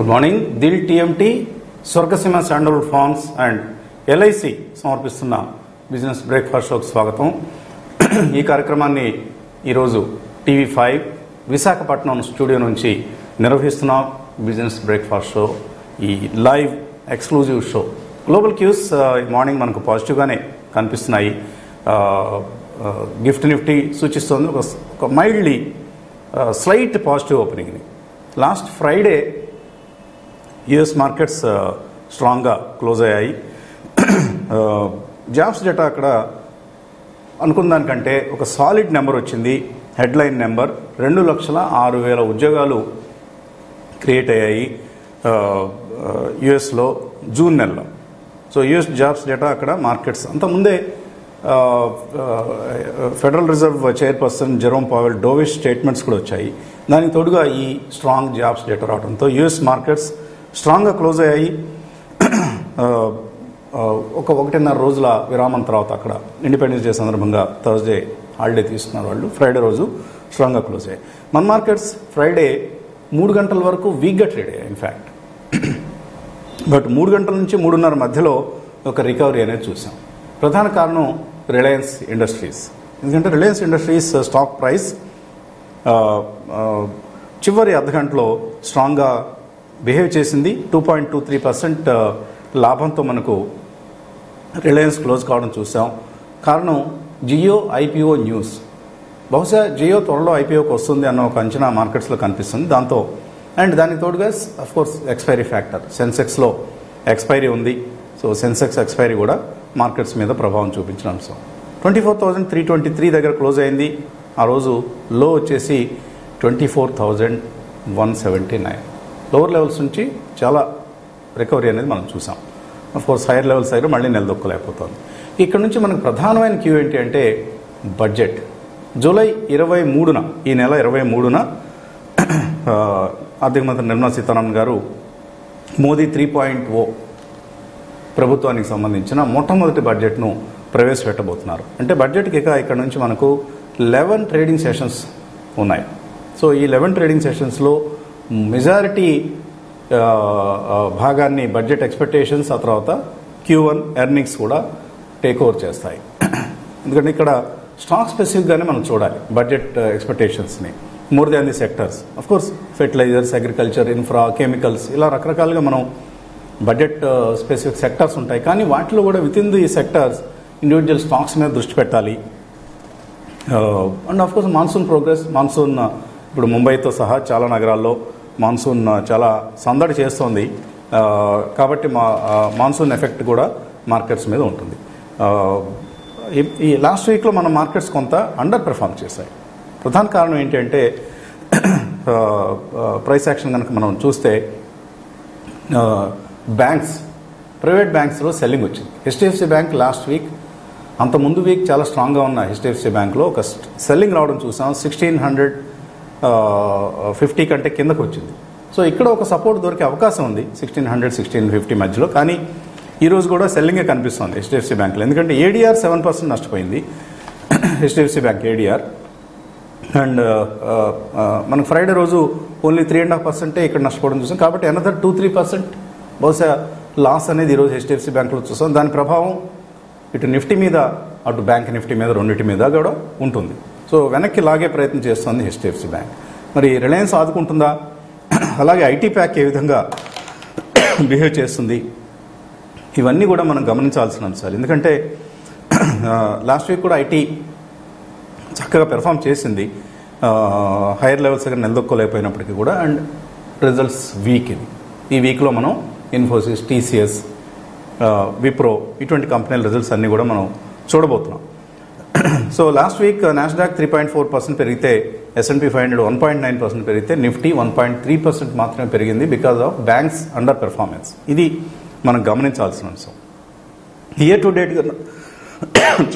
Good morning Dil TMT Swargaseema sandalwood farms and LIC సమర్పిస్తున్న business breakfast షోకి స్వాగతం. ఈ కార్యక్రమాన్ని ఈరోజు టీవీ ఫైవ్ విశాఖపట్నం స్టూడియో నుంచి నిర్వహిస్తున్నాం బిజినెస్ బ్రేక్ఫాస్ట్ షో ఈ live exclusive show global cues ఈ మార్నింగ్ మనకు పాజిటివ్గానే కనిపిస్తున్నాయి. Uh, uh, గిఫ్ట్ నిఫ్టీ సూచిస్తోంది. ఒక మైల్డ్లీ స్లైట్ పాజిటివ్ ఓపెనింగ్ని లాస్ట్ ఫ్రైడే యుఎస్ మార్కెట్స్ స్ట్రాంగ్గా క్లోజ్ అయ్యాయి. జాబ్స్ డేటా అక్కడ అనుకున్న దానికంటే ఒక సాలిడ్ నెంబర్ వచ్చింది హెడ్లైన్ నెంబర్. రెండు లక్షల ఆరు వేల ఉద్యోగాలు క్రియేట్ అయ్యాయి యుఎస్లో జూన్ నెలలో. సో యుఎస్ జాబ్స్ డేటా అక్కడ మార్కెట్స్. అంతకుముందే Federal Reserve chairperson Jerome Powell dovish statements కూడా వచ్చాయి. దానికి తోడుగా ఈ స్ట్రాంగ్ జాబ్స్ డేటా రావడంతో యుఎస్ మార్కెట్స్ స్ట్రాంగ్గా క్లోజ్ అయ్యాయి. ఒక ఒకటిన్నర రోజుల విరామం తర్వాత అక్కడ ఇండిపెండెన్స్ డే సందర్భంగా థర్స్డే హాలిడే తీసుకున్నారు వాళ్ళు. ఫ్రైడే రోజు స్ట్రాంగ్గా క్లోజ్ అయ్యాయి. మన మార్కెట్స్ ఫ్రైడే మూడు గంటల వరకు వీక్గా ట్రేడ్ అయ్యాయి ఇన్ఫ్యాక్ట్ బట్ మూడు గంటల నుంచి మూడున్నర మధ్యలో ఒక రికవరీ అనేది చూసాం. ప్రధాన కారణం రిలయన్స్ ఇండస్ట్రీస్. ఎందుకంటే రిలయన్స్ ఇండస్ట్రీస్ స్టాక్ ప్రైస్ చివరి అర్ధగంటలో స్ట్రాంగ్గా బిహేవ్ చేసింది. Two point two three percent లాభంతో మనకు రిలయన్స్ క్లోజ్ కావడం చూసాం. కారణం జియో ఐపీఓ న్యూస్. బహుశా జియో త్వరలో ఐపీఓకి వస్తుంది అన్న ఒక అంచనా మార్కెట్స్లో కనిపిస్తుంది. దాంతో అండ్ దానికి తోడుగా అఫ్ కోర్స్ ఎక్స్పైరీ ఫ్యాక్టర్ సెన్సెక్స్లో ఎక్స్పైరీ ఉంది. సో సెన్సెక్స్ ఎక్స్పైరీ కూడా మార్కెట్స్ మీద ప్రభావం చూపించిన అంశం. Twenty four thousand three twenty three దగ్గర క్లోజ్ అయింది. ఆ రోజు లో వచ్చేసి twenty four thousand one seventy nine lower levels నుంచి చాలా రికవరీ అనేది మనం చూసాం. అఫ్ కోర్స్ హైయర్ లెవెల్స్ దగ్గర మళ్ళీ నిలదొక్కలేకపోతుంది. ఇక్కడ నుంచి మనకు ప్రధానమైన క్యూ ఏంటి అంటే బడ్జెట్ జూలై ఇరవై మూడున ఈ నెల ఇరవై మూడున ఆర్థిక మంత్రి నిర్మలా సీతారామన్ గారు మోదీ త్రీ పాయింట్ ఓ ప్రభుత్వానికి సంబంధించిన మొట్టమొదటి బడ్జెట్ను ప్రవేశపెట్టబోతున్నారు. అంటే బడ్జెట్కి ఇక ఇక్కడ నుంచి మనకు లెవెన్ ట్రేడింగ్ సెషన్స్ ఉన్నాయి. సో ఈ లెవెన్ ట్రేడింగ్ సెషన్స్లో మెజారిటీ భాగాన్ని బడ్జెట్ ఎక్స్పెక్టేషన్స్ ఆ తర్వాత క్యూ వన్ ఎర్నింగ్స్ కూడా టేక్ ఓవర్ చేస్తాయి. ఎందుకంటే ఇక్కడ స్టాక్ స్పెసిఫిక్గానే మనం చూడాలి budget ఎక్స్పెక్టేషన్స్ని. More than the sectors of course fertilizers agriculture infra chemicals ఇలా రకరకాలుగా మనం బడ్జెట్ స్పెసిఫిక్ సెక్టర్స్ ఉంటాయి. కానీ వాటిలో కూడా with in the sectors individual stocks మీద దృష్టి పెట్టాలి. And of course monsoon progress monsoon ఇప్పుడు ముంబైతో సహా చాలా నగరాల్లో మాన్సూన్ చాలా సందడి చేస్తోంది. కాబట్టి మా మాన్సూన్ ఎఫెక్ట్ కూడా మార్కెట్స్ మీద ఉంటుంది. ఈ లాస్ట్ వీక్లో మన మార్కెట్స్ కొంత అండర్ పెర్ఫామ్ చేశాయి. ప్రధాన కారణం ఏంటంటే ప్రైస్ యాక్షన్ కనుక మనం చూస్తే బ్యాంక్స్ ప్రైవేట్ బ్యాంక్స్లో సెల్లింగ్ వచ్చింది. హెచ్డిఎఫ్సి బ్యాంక్ లాస్ట్ వీక్ అంత ముందు వీక్ చాలా స్ట్రాంగ్గా ఉన్న హెచ్డిఎఫ్సి బ్యాంక్లో ఒక సెల్లింగ్ రావడం చూసాం. సిక్స్టీన్ హండ్రెడ్ ఫిఫ్టీ కంటే కిందకు వచ్చింది. సో ఇక్కడ ఒక సపోర్ట్ దొరికే అవకాశం ఉంది సిక్స్టీన్ హండ్రెడ్ సిక్స్టీన్ ఫిఫ్టీ మధ్యలో. కానీ ఈరోజు కూడా సెల్లింగే కనిపిస్తుంది హెచ్డిఎఫ్సి బ్యాంక్లో. ఎందుకంటే ఏడీఆర్ సెవెన్ పర్సెంట్ నష్టపోయింది. హెచ్డిఎఫ్సి బ్యాంక్ ఏడీఆర్ అండ్ మనకు ఫ్రైడే రోజు ఓన్లీ త్రీ అండ్ హాఫ్ పర్సెంటే ఇక్కడ నష్టపోవడం చూసాం. కాబట్టి అనదర్ టూ త్రీ పర్సెంట్ బహుశా లాస్ అనేది ఈరోజు హెచ్డిఎఫ్సి బ్యాంకులో చూసాం దాని ప్రభావం ఇటు నిఫ్టీ మీద అటు బ్యాంక్ నిఫ్టీ మీద రెండింటి మీద కూడా ఉంటుంది. సో వెనక్కి లాగే ప్రయత్నం చేస్తుంది హెచ్డిఎఫ్సి బ్యాంక్. మరి రిలయన్స్ ఆదుకుంటుందా? అలాగే ఐటీ ప్యాక్ ఏ విధంగా బిహేవ్ చేస్తుంది? ఇవన్నీ కూడా మనం గమనించాల్సిన అంశాలు. ఎందుకంటే లాస్ట్ వీక్ కూడా ఐటీ చక్కగా పెర్ఫామ్ చేసింది. హైయర్ లెవెల్స్ దగ్గర నిలదొక్కోలేకపోయినప్పటికీ కూడా అండ్ రిజల్ట్స్ వీక్ ఇది. ఈ వీక్లో మనం ఇన్ఫోసిస్ టీసీఎస్ విప్రో ఇటువంటి కంపెనీల రిజల్ట్స్ అన్నీ కూడా మనం చూడబోతున్నాం. So last week Nasdaq three point four percent పెరిగితే S and P five hundred one point nine percent పెరిగితే Nifty one point three percent మాత్రమే పెరిగింది because of banks underperformance ఇది మనం గమనించాల్సిన అంశం. ఇయర్ టు డేట్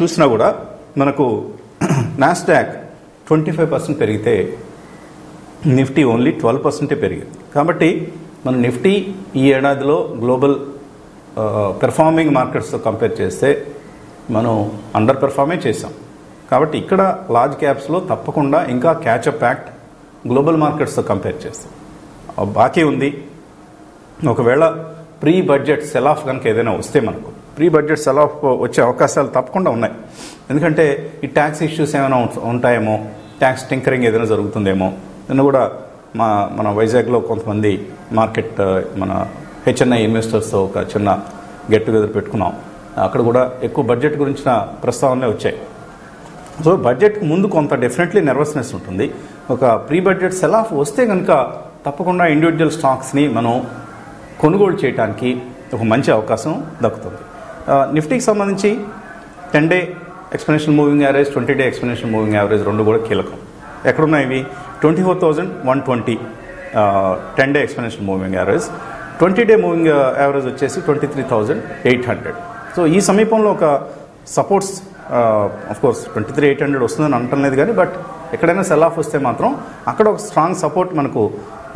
చూసినా కూడా మనకు నాస్డాక్ ట్వంటీ ఫైవ్ పర్సెంట్ పెరిగితే నిఫ్టీ ఓన్లీ ట్వెల్వ్ పర్సెంటే పెరిగింది. కాబట్టి మన నిఫ్టీ ఈ ఏడాదిలో గ్లోబల్ పెర్ఫార్మింగ్ మార్కెట్స్తో కంపేర్ చేస్తే మనం అండర్ పెర్ఫార్మే చేసాం కాబట్టి ఇక్కడ లార్జ్ క్యాప్స్లో తప్పకుండా ఇంకా క్యాచప్ యాక్ట్ గ్లోబల్ మార్కెట్స్తో కంపేర్ చేస్తాం. బాకీ ఉంది. ఒకవేళ ప్రీ బడ్జెట్ సెల్ ఆఫ్ కనుక ఏదైనా వస్తే మనకు. ప్రీ బడ్జెట్ సెల్ ఆఫ్ వచ్చే అవకాశాలు తప్పకుండా ఉన్నాయి. ఎందుకంటే ఈ ట్యాక్స్ ఇష్యూస్ ఏమైనా ఉంటాయేమో ట్యాక్స్ టింకరింగ్ ఏదైనా జరుగుతుందేమో నిన్న కూడా మా మన వైజాగ్లో కొంతమంది మార్కెట్ మన హెచ్ఎన్ఐ ఇన్వెస్టర్స్తో ఒక చిన్న గెట్ టుగెదర్ పెట్టుకున్నాం. అక్కడ కూడా ఎక్కువ బడ్జెట్ గురించిన ప్రస్తావనలే వచ్చాయి. సో బడ్జెట్కి ముందు కొంత డెఫినెట్లీ నెర్వస్నెస్ ఉంటుంది. ఒక ప్రీ బడ్జెట్ సెల్ ఆఫ్ వస్తే కనుక తప్పకుండా ఇండివిజువల్ స్టాక్స్ని మనం కొనుగోలు చేయడానికి ఒక మంచి అవకాశం దక్కుతుంది. నిఫ్టీకి సంబంధించి ten day exponential moving average twenty day exponential moving average రెండు కూడా కీలకం. ఎక్కడున్నాయి ఇవి? Twenty four thousand one twenty ten day exponential moving average twenty day moving average వచ్చేసి twenty three thousand eight hundred so ఈ సమీపంలో ఒక supports course twenty three eight hundred వస్తుందని అంటం లేదు కానీ బట్ ఎక్కడైనా సెల్ ఆఫ్ వస్తే మాత్రం అక్కడ ఒక స్ట్రాంగ్ సపోర్ట్ మనకు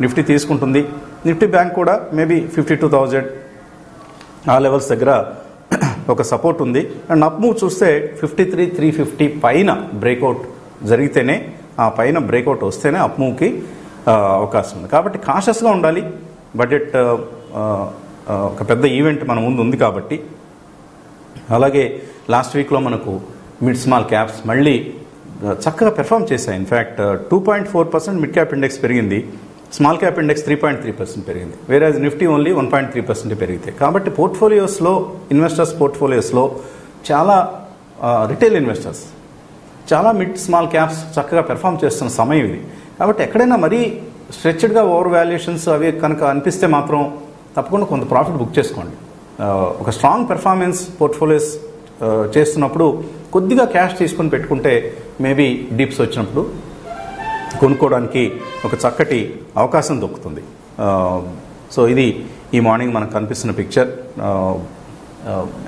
నిఫ్టీ తీసుకుంటుంది. నిఫ్టీ బ్యాంక్ కూడా మేబీ ఫిఫ్టీ టూ థౌజండ్ ఆ లెవెల్స్ దగ్గర ఒక సపోర్ట్ ఉంది. అండ్ అప్ మూవ్ చూస్తే ఫిఫ్టీ త్రీ త్రీ ఫిఫ్టీ పైన బ్రేక్అవుట్ జరిగితేనే ఆ పైన బ్రేక్అవుట్ వస్తేనే అప్ మూవ్కి అవకాశం ఉంది. కాబట్టి కాషస్గా ఉండాలి. బడ్జెట్ ఒక పెద్ద ఈవెంట్ మన ముందు ఉంది కాబట్టి. అలాగే లాస్ట్ వీక్లో మనకు మిడ్ స్మాల్ క్యాప్స్ మళ్ళీ చక్కగా పెర్ఫామ్ చేశాయి. In fact two point four percent mid cap index పెరిగింది. Small cap index three point three percent పెరిగింది. వేరే Nifty only one point three percent పెరిగితే. కాబట్టి పోర్ట్ఫోలియోస్లో ఇన్వెస్టర్స్ పోర్ట్ఫోలియోస్లో చాలా రిటైల్ ఇన్వెస్టర్స్ చాలా మిడ్ స్మాల్ క్యాప్స్ చక్కగా పెర్ఫామ్ చేస్తున్న సమయం ఇది. కాబట్టి ఎక్కడైనా మరీ స్ట్రెచ్డ్గా ఓవర్ వాల్యుయేషన్స్ అవి కనుక అనిపిస్తే మాత్రం తప్పకుండా కొంత ప్రాఫిట్ బుక్ చేసుకోండి. ఒక స్ట్రాంగ్ పెర్ఫార్మెన్స్ పోర్ట్ఫోలియోస్ చేస్తున్నప్పుడు కొద్దిగా క్యాష్ తీసుకొని పెట్టుకుంటే మేబీ డిప్స్ వచ్చినప్పుడు కొనుక్కోవడానికి ఒక చక్కటి అవకాశం దొక్కుతుంది సో ఇది ఈ మార్నింగ్ మనకు కనిపిస్తున్న పిక్చర్.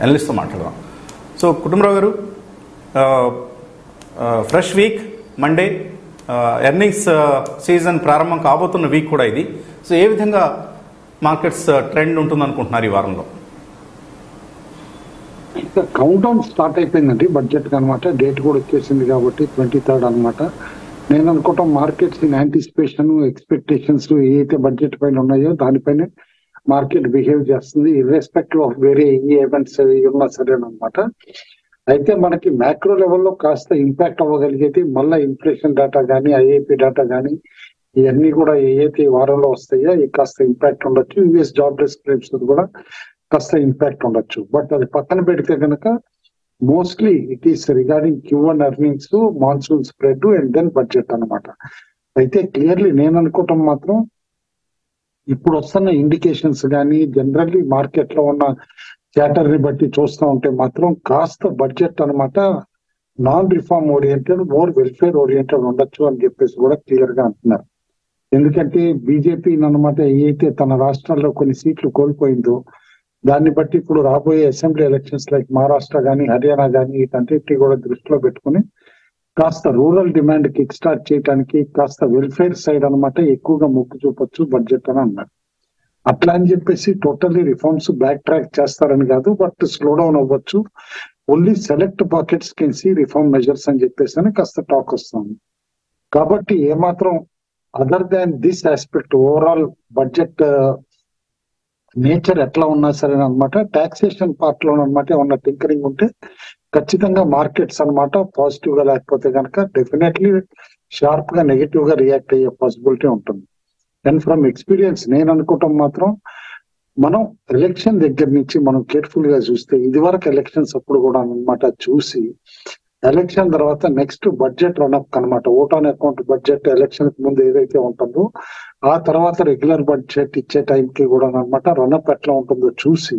ఎనలిస్ట్తో మాట్లాడదాం. So Kutumbarao garu fresh week Monday earnings season ప్రారంభం కాబోతున్న వీక్ కూడా ఇది. సో ఏ విధంగా మార్కెట్స్ ట్రెండ్ ఉంటుంది అనుకుంటున్నారు ఈ వారంలో? కౌంట్ డౌన్ స్టార్ట్ అయిపోయిందండి. బడ్జెట్ అనమాట డేట్ కూడా వచ్చేసింది కాబట్టి ట్వంటీ థర్డ్ అనమాట నేను అనుకుంటాం మార్కెట్స్ ఇన్ యాంటిసిపేషన్ ఎక్స్పెక్టేషన్స్ ఏదైతే బడ్జెట్ పైన ఉన్నాయో దానిపైన మార్కెట్ బిహేవ్ చేస్తుంది. ఇర్రెస్పెక్టివ్ ఆఫ్ వేరే ఏ ఈవెంట్స్ ఉన్నా సరే అనమాట అయితే మనకి మ్యాక్రో లెవెల్లో కాస్త ఇంపాక్ట్ అవ్వగలిగేది మళ్ళీ ఇన్ఫ్లేషన్ డేటా కానీ ఐఐపి డేటా కానీ ఇవన్నీ కూడా ఏ ఈ వారంలో వస్తాయో ఈ కాస్త ఇంపాక్ట్ ఉండొచ్చు. యుఎస్ జాబ్ డిస్క్రిప్స్ కూడా కాస్త ఇంపాక్ట్ ఉండొచ్చు. బట్ అది పక్కన పెడితే కనుక mostly it is regarding Q one earnings monsoon spread and then budget అన్నమాట. అయితే క్లియర్లీ నేను అనుకోవటం మాత్రం ఇప్పుడు వస్తున్న ఇండికేషన్స్ కానీ జనరల్లీ మార్కెట్లో ఉన్న చాటర్ని బట్టి చూస్తూ ఉంటే మాత్రం కాస్త బడ్జెట్ అన్నమాట non reform oriented more welfare oriented ఉండొచ్చు అని చెప్పేసి కూడా క్లియర్గా అంటున్నారు. ఎందుకంటే బీజేపీ అన్నమాట ఏదైతే తన రాష్ట్రాల్లో కొన్ని సీట్లు కోల్పోయిందో దాన్ని బట్టి ఇప్పుడు రాబోయే అసెంబ్లీ ఎలక్షన్స్ లైక్ మహారాష్ట్ర కానీ హర్యానా కానీ వీటన్నిటిని కూడా దృష్టిలో పెట్టుకుని కాస్త రూరల్ డిమాండ్ కిక్ స్టార్ట్ చేయడానికి కాస్త వెల్ఫేర్ సైడ్ అన్నమాట ఎక్కువగా మొక్కు చూపొచ్చు బడ్జెట్ అని అన్నారు. అట్లా అని చెప్పేసి టోటల్లీ రిఫార్మ్స్ బ్యాక్ ట్రాక్ చేస్తారని కాదు బట్ స్లో డౌన్ అవ్వచ్చు. Only select pockets can reform measures అని చెప్పేసి అని కాస్త టాక్ వస్తుంది. కాబట్టి ఏమాత్రం other than this aspect overall budget nature ఎట్లా ఉన్నా సరే అనమాట టాక్సేషన్ పార్ట్లో అనమాట ఏమన్నా టింకరింగ్ ఉంటే ఖచ్చితంగా మార్కెట్స్ అన్నమాట పాజిటివ్గా లేకపోతే కనుక డెఫినెట్లీ షార్ప్గా నెగిటివ్గా రియాక్ట్ అయ్యే పాసిబిలిటీ ఉంటుంది. అండ్ ఫ్రమ్ ఎక్స్పీరియన్స్ నేను అనుకోవటం మాత్రం మనం ఎలక్షన్ దగ్గర నుంచి మనం కేర్ఫుల్గా చూస్తే ఇది వరకు ఎలక్షన్స్ అప్పుడు కూడా అన్నమాట చూసి ఎలక్షన్ తర్వాత నెక్స్ట్ బడ్జెట్ రన్అప్ అనమాట vote on account budget election ముందు ఏదైతే ఉంటుందో ఆ తర్వాత రెగ్యులర్ బడ్జెట్ ఇచ్చే టైంకి కూడా అనమాట రన్అప్ ఎట్లా ఉంటుందో చూసి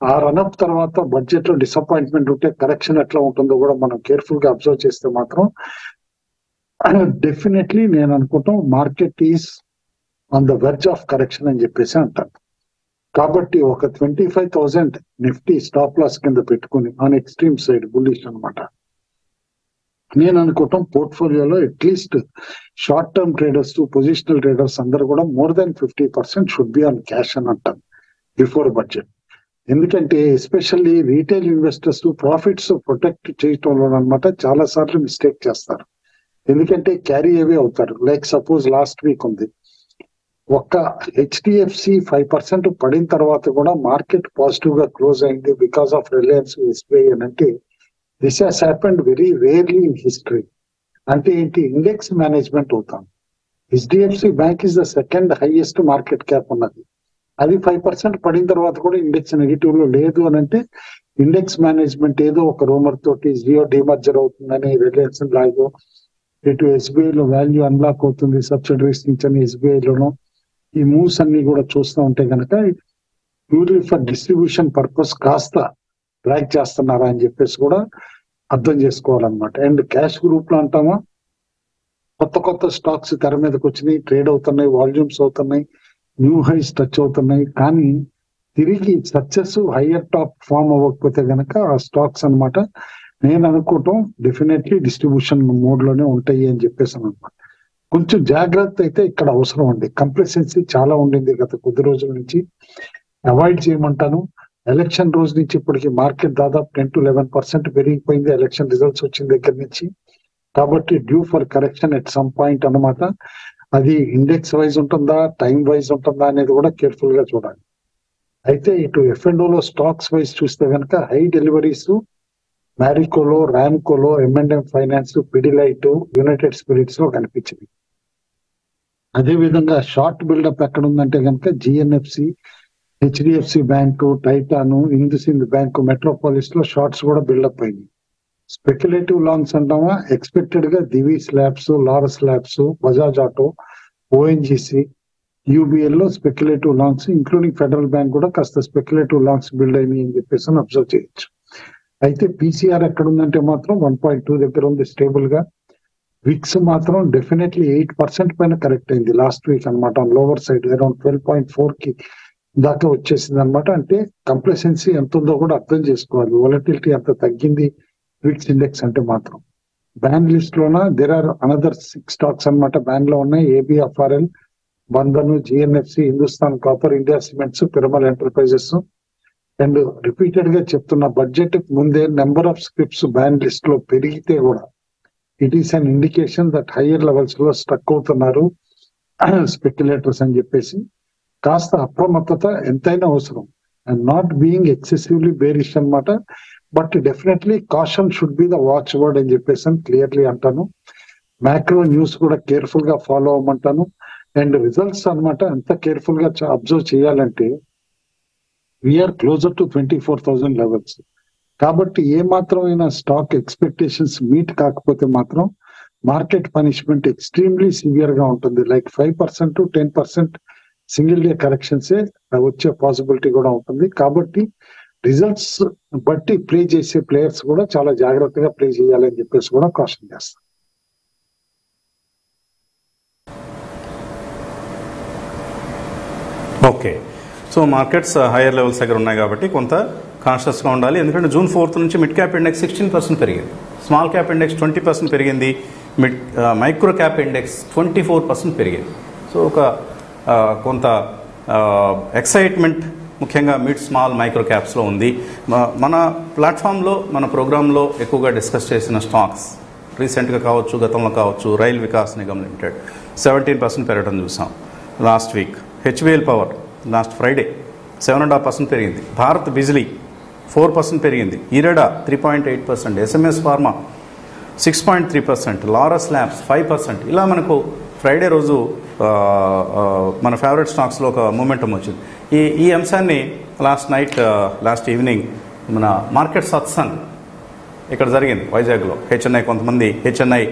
ఆ రన్అప్ తర్వాత బడ్జెట్లో డిసప్పాయింట్మెంట్ ఉంటే కరెక్షన్ ఎట్లా ఉంటుందో కూడా మనం కేర్ఫుల్గా అబ్జర్వ్ చేస్తే మాత్రం డెఫినెట్లీ నేను అనుకుంటాం market is on the verge of correction అని చెప్పేసి అంటాను కాబట్టి ఒక twenty five thousand Nifty stop loss కింద పెట్టుకుని ఆన్ ఎక్స్ట్రీమ్ సైడ్ బుల్లిష్ అనమాట నేను అనుకోవటం పోర్ట్ఫోలియోలో at least short term traders positional traders అందరూ కూడా more than fifty percent should be on cash అని అంటాను బిఫోర్ బడ్జెట్ ఎందుకంటే especially retail investors profits protect చేయటంలో అనమాట చాలా సార్లు మిస్టేక్ చేస్తారు. ఎందుకంటే క్యారీ అవే అవుతారు. లైక్ సపోజ్ లాస్ట్ వీక్ ఉంది. ఒక్క హెచ్డిఎఫ్సి ఫైవ్ పర్సెంట్ పడిన తర్వాత కూడా మార్కెట్ పాజిటివ్గా క్లోజ్ అయింది బికాస్ ఆఫ్ రిలయన్స్ ఎస్బీఐ అని అంటే this has happened very rarely in history అంటే ఏంటి? ఇండెక్స్ మేనేజ్మెంట్ అవుతాం. HDFC bank is the second highest market cap ఉన్నది. అది ఫైవ్ పర్సెంట్ పడిన తర్వాత కూడా ఇండెక్స్ నెగిటివ్లో లేదు అని అంటే ఇండెక్స్ మేనేజ్మెంట్ ఏదో ఒక రూమర్ తోటి జియో డిమర్జర్ అవుతుందని రిలయన్స్ లాగో ఇటు ఎస్బీఐ లో వాల్యూ అన్లాక్ అవుతుంది సబ్సిడరీస్ నుంచి అని ఎస్బీఐ ఈ మూవ్స్ అన్ని కూడా చూస్తూ ఉంటే కనుక ప్యూర్లీ ఫర్ డిస్ట్రిబ్యూషన్ పర్పస్ కాస్త ట్రాక్ చేస్తున్నారా అని చెప్పేసి కూడా అర్థం చేసుకోవాలన్నమాట. అండ్ క్యాష్ గ్రూప్లో అంటామా? కొత్త కొత్త స్టాక్స్ తెర మీదకి వచ్చినాయి ట్రేడ్ అవుతున్నాయి వాల్యూమ్స్ అవుతున్నాయి న్యూ హైస్ టచ్ అవుతున్నాయి. కానీ తిరిగి సక్సెస్ హయ్యర్ టాప్ ఫామ్ అవ్వకపోతే గనక ఆ స్టాక్స్ అన్నమాట నేను అనుకోవటం డెఫినెట్లీ డిస్ట్రిబ్యూషన్ మోడ్లోనే ఉంటాయి అని చెప్పేసి అనమాట కొంచెం జాగ్రత్త అయితే ఇక్కడ అవసరం అండి. కంప్లసెన్సీ చాలా ఉండింది గత కొద్ది రోజుల నుంచి. అవాయిడ్ చేయమంటాను. ఎలక్షన్ రోజు నుంచి ఇప్పటికి మార్కెట్ దాదాపు టెన్ టు లెవెన్ పర్సెంట్ పెరిగిపోయింది. ఎలక్షన్ రిజల్ట్స్ వచ్చిన దగ్గర నుంచి. కాబట్టి due for correction at some point అన్నమాట. అది ఇండెక్స్ వైజ్ ఉంటుందా టైం వైజ్ ఉంటుందా అనేది కూడా కేర్ఫుల్గా చూడాలి. అయితే ఇటు ఎఫ్లో స్టాక్స్ వైజ్ చూస్తే కనుక హై డెలివరీస్ మ్యారికోలో ర్యామ్కోలో M and M finance Pidilite united స్పిరిట్స్లో కనిపించింది. అదేవిధంగా షార్ట్ బిల్డప్ ఎక్కడ ఉందంటే కనుక GNFC HDFC bank Titan IndusInd bank మెట్రోపాలిస్లో shorts కూడా బిల్డప్ అయింది స్పెక్యులేటివ్ లాంగ్స్ అంటామా? ఎక్స్పెక్టెడ్గా Divi's labs Laurus labs Bajaj auto ONGC యూబిఎల్లో speculative longs including federal bank కూడా కాస్త స్పెక్యులేటివ్ లాంగ్స్ బిల్డ్ అయినాయి అని చెప్పేసి అబ్జర్వ్ చేయొచ్చు. అయితే పీసీఆర్ ఎక్కడ ఉందంటే మాత్రం వన్ పాయింట్ టూ దగ్గర ఉంది స్టేబుల్గా విక్స్ మాత్రం డెఫినెట్లీ ఎయిట్ పర్సెంట్ పైన కరెక్ట్ అయింది లాస్ట్ వీక్ అనమాట lower side around twelve point ఫోర్కి దాకా వచ్చేసింది అనమాట అంటే కంప్లసెన్సీ ఎంత ఉందో కూడా అర్థం చేసుకోవాలి. వాలటిలిటీ అంత తగ్గింది. విక్స్ ఇండెక్స్ అంటే మాత్రం. బ్యాన్ లిస్ట్ లోన? There are another six stocks అనమాట బ్యాన్లో ఉన్నాయి. ABFRL Bandhan GNFC Hindustan copper India cements Piramal enterprises and రిపీటెడ్గా చెప్తున్న బడ్జెట్ ముందే నెంబర్ ఆఫ్ స్క్రిప్ట్స్ బ్యాన్ లిస్ట్లో పెరిగితే కూడా it is an indication that higher లెవెల్స్లో స్టక్ అవుతున్నారు. స్పెక్యులేటర్స్ అని చెప్పేసి. కాస్త అప్రమత్తత ఎంతైనా అవసరం. And not being excessively bearish అనమాట but definitely caution should be the watch word అని చెప్పేసి క్లియర్లీ అంటాను. మ్యాక్రో న్యూస్ కూడా కేర్ఫుల్గా ఫాలో అవ్వమంటాను. అండ్ రిజల్ట్స్ అనమాట ఎంత కేర్ఫుల్గా అబ్జర్వ్ చేయాలంటే we're closer to twenty four thousand levels కాబట్టి ఏ మాత్రమైన స్టాక్ ఎక్స్పెక్టేషన్స్ మీట్ కాకపోతే మాత్రం మార్కెట్ పనిష్మెంట్ ఎక్స్ట్రీమ్లీ సివియర్గా ఉంటుంది. Like five percent to ten percent single day కరెక్షన్సే వచ్చే పాసిబిలిటీ కూడా ఉంటుంది. కాబట్టి రిజల్ట్స్ బట్టి ప్లే చేసే ప్లేయర్స్ కూడా చాలా జాగ్రత్తగా ప్లే చేయాలని చెప్పేసి కూడా క్వశ్చన్ చేస్తాం. Okay. So markets higher levels దగ్గర ఉన్నాయి కాబట్టి కొంత కాన్షియస్గా ఉండాలి. ఎందుకంటే జూన్ ఫోర్త్ నుంచి mid cap index sixteen percent పెరిగింది. Small cap index twenty percent పెరిగింది. Mid micro cap index twenty four percent పెరిగింది. సో ఒక కొంత ఎక్సైట్మెంట్ ముఖ్యంగా మిడ్ స్మాల్ మైక్రో క్యాప్స్లో ఉంది. మన ప్లాట్ఫామ్లో మన ప్రోగ్రాంలో ఎక్కువగా డిస్కస్ చేసిన స్టాక్స్ రీసెంట్గా కావచ్చు గతంలో కావచ్చు rail Vikas Nigam limited seventeen percent పెరగడం చూసాం. Last week HVL power last Friday seven and half percent పెరిగింది. భారత్ బిజిలీ ఫోర్ పర్సెంట్ పెరిగింది. IREDA three point eight percent SMS pharma six point three percent Laurus labs five percent ఇలా మనకు Friday రోజు మన favourite స్టాక్స్లో ఒక మూమెంటం వచ్చింది. ఈ ఈ అంశాన్ని లాస్ట్ నైట్ లాస్ట్ ఈవినింగ్ మన మార్కెట్ సత్సంగ్ ఇక్కడ జరిగింది వైజాగ్లో. హెచ్ఎన్ఐ కొంతమంది హెచ్ఎన్ఐ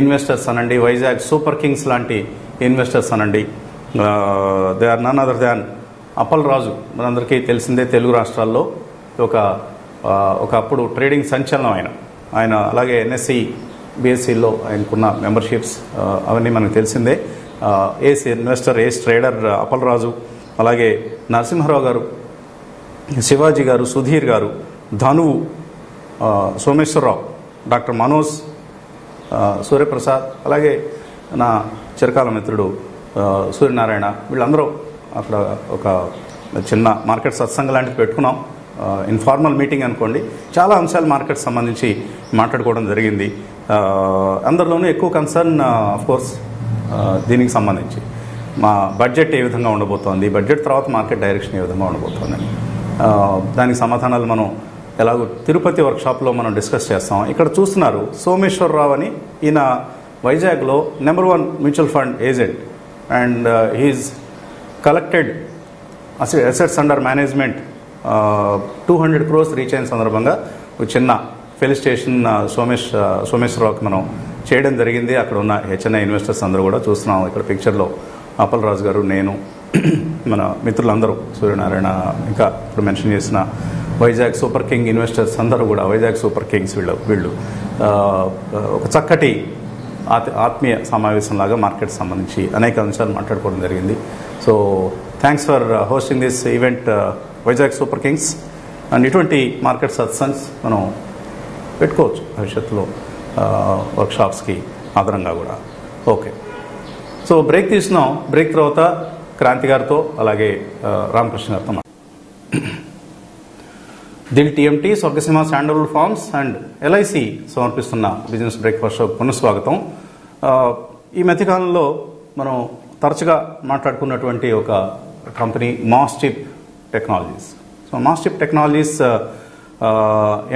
ఇన్వెస్టర్స్ అనండి వైజాగ్ సూపర్ కింగ్స్ లాంటి ఇన్వెస్టర్స్ అనండి. They are none other than Appal Raju మనందరికీ తెలిసిందే తెలుగు రాష్ట్రాల్లో ఒక ఒకప్పుడు ట్రేడింగ్ సంచలనం ఆయన. ఆయన అలాగే ఎన్ఎస్సి బిఎస్సిలో ఆయనకున్న మెంబర్షిప్స్ అవన్నీ మనకు తెలిసిందే. Ace investor ace trader Apalaraju రాజు అలాగే నరసింహారావు గారు శివాజీ గారు సుధీర్ గారు ధనువు సోమేశ్వరరావు డాక్టర్ మనోజ్ సూర్యప్రసాద్ అలాగే నా చిరకాల మిత్రుడు సూర్యనారాయణ వీళ్ళందరూ అక్కడ ఒక చిన్న మార్కెట్ సత్సంగం లాంటిది పెట్టుకున్నాం. ఇన్ఫార్మల్ మీటింగ్ అనుకోండి చాలా అంశాలు మార్కెట్ సంబంధించి మాట్లాడుకోవడం జరిగింది. అందరిలోనూ ఎక్కువ కన్సర్న్ కోర్స్ దీనికి సంబంధించి. మా బడ్జెట్ ఏ విధంగా ఉండబోతోంది బడ్జెట్ తర్వాత మార్కెట్ డైరెక్షన్ ఏ విధంగా ఉండబోతోందని. దానికి సమాధానాలు మనం ఎలాగో తిరుపతి వర్క్షాప్లో మనం డిస్కస్ చేస్తాం. ఇక్కడ చూస్తున్నారు సోమేశ్వరరావు అని ఈయన వైజాగ్లో number one mutual fund agent and he is collected assets under management two hundred crores reach అయిన సందర్భంగా ఒక ఫెలిస్టేషన్ సోమేష్ సోమేశ్వరరావుకి మనం చేయడం జరిగింది. అక్కడ ఉన్న హెచ్ఎన్ఐ ఇన్వెస్టర్స్ అందరూ కూడా చూస్తున్నాం. ఇక్కడ పిక్చర్లో అప్పలరాజు గారు నేను మన మిత్రులందరూ సూర్యనారాయణ ఇంకా ఇప్పుడు మెన్షన్ చేసిన వైజాగ్ సూపర్ కింగ్ ఇన్వెస్టర్స్ అందరూ కూడా వైజాగ్ సూపర్ కింగ్స్ వీళ్ళు వీళ్ళు ఒక చక్కటి ఆత్ ఆత్మీయ సమావేశం లాగా మార్కెట్ సంబంధించి అనేక అంశాలు మాట్లాడుకోవడం జరిగింది. So thanks for hosting this event Vizag super kings and ఇటువంటి మార్కెట్ సత్సంగ్స్ మనం పెట్టుకోవచ్చు భవిష్యత్తులో వర్క్షాప్స్కి ఆధారంగా కూడా. ఓకే సో బ్రేక్ తీసినాం. బ్రేక్ తర్వాత క్రాంతి గారితో అలాగే రామకృష్ణ గారితో Dil TMT Swargaseema sandalwood farms and LIC సమర్పిస్తున్న బిజినెస్ బ్రేక్ఫాస్ట్ షో పునఃస్వాగతం. ఈ మధ్యకాలంలో మనం తరచుగా మాట్లాడుకున్నటువంటి ఒక company Mastip technologies so Mastip technologies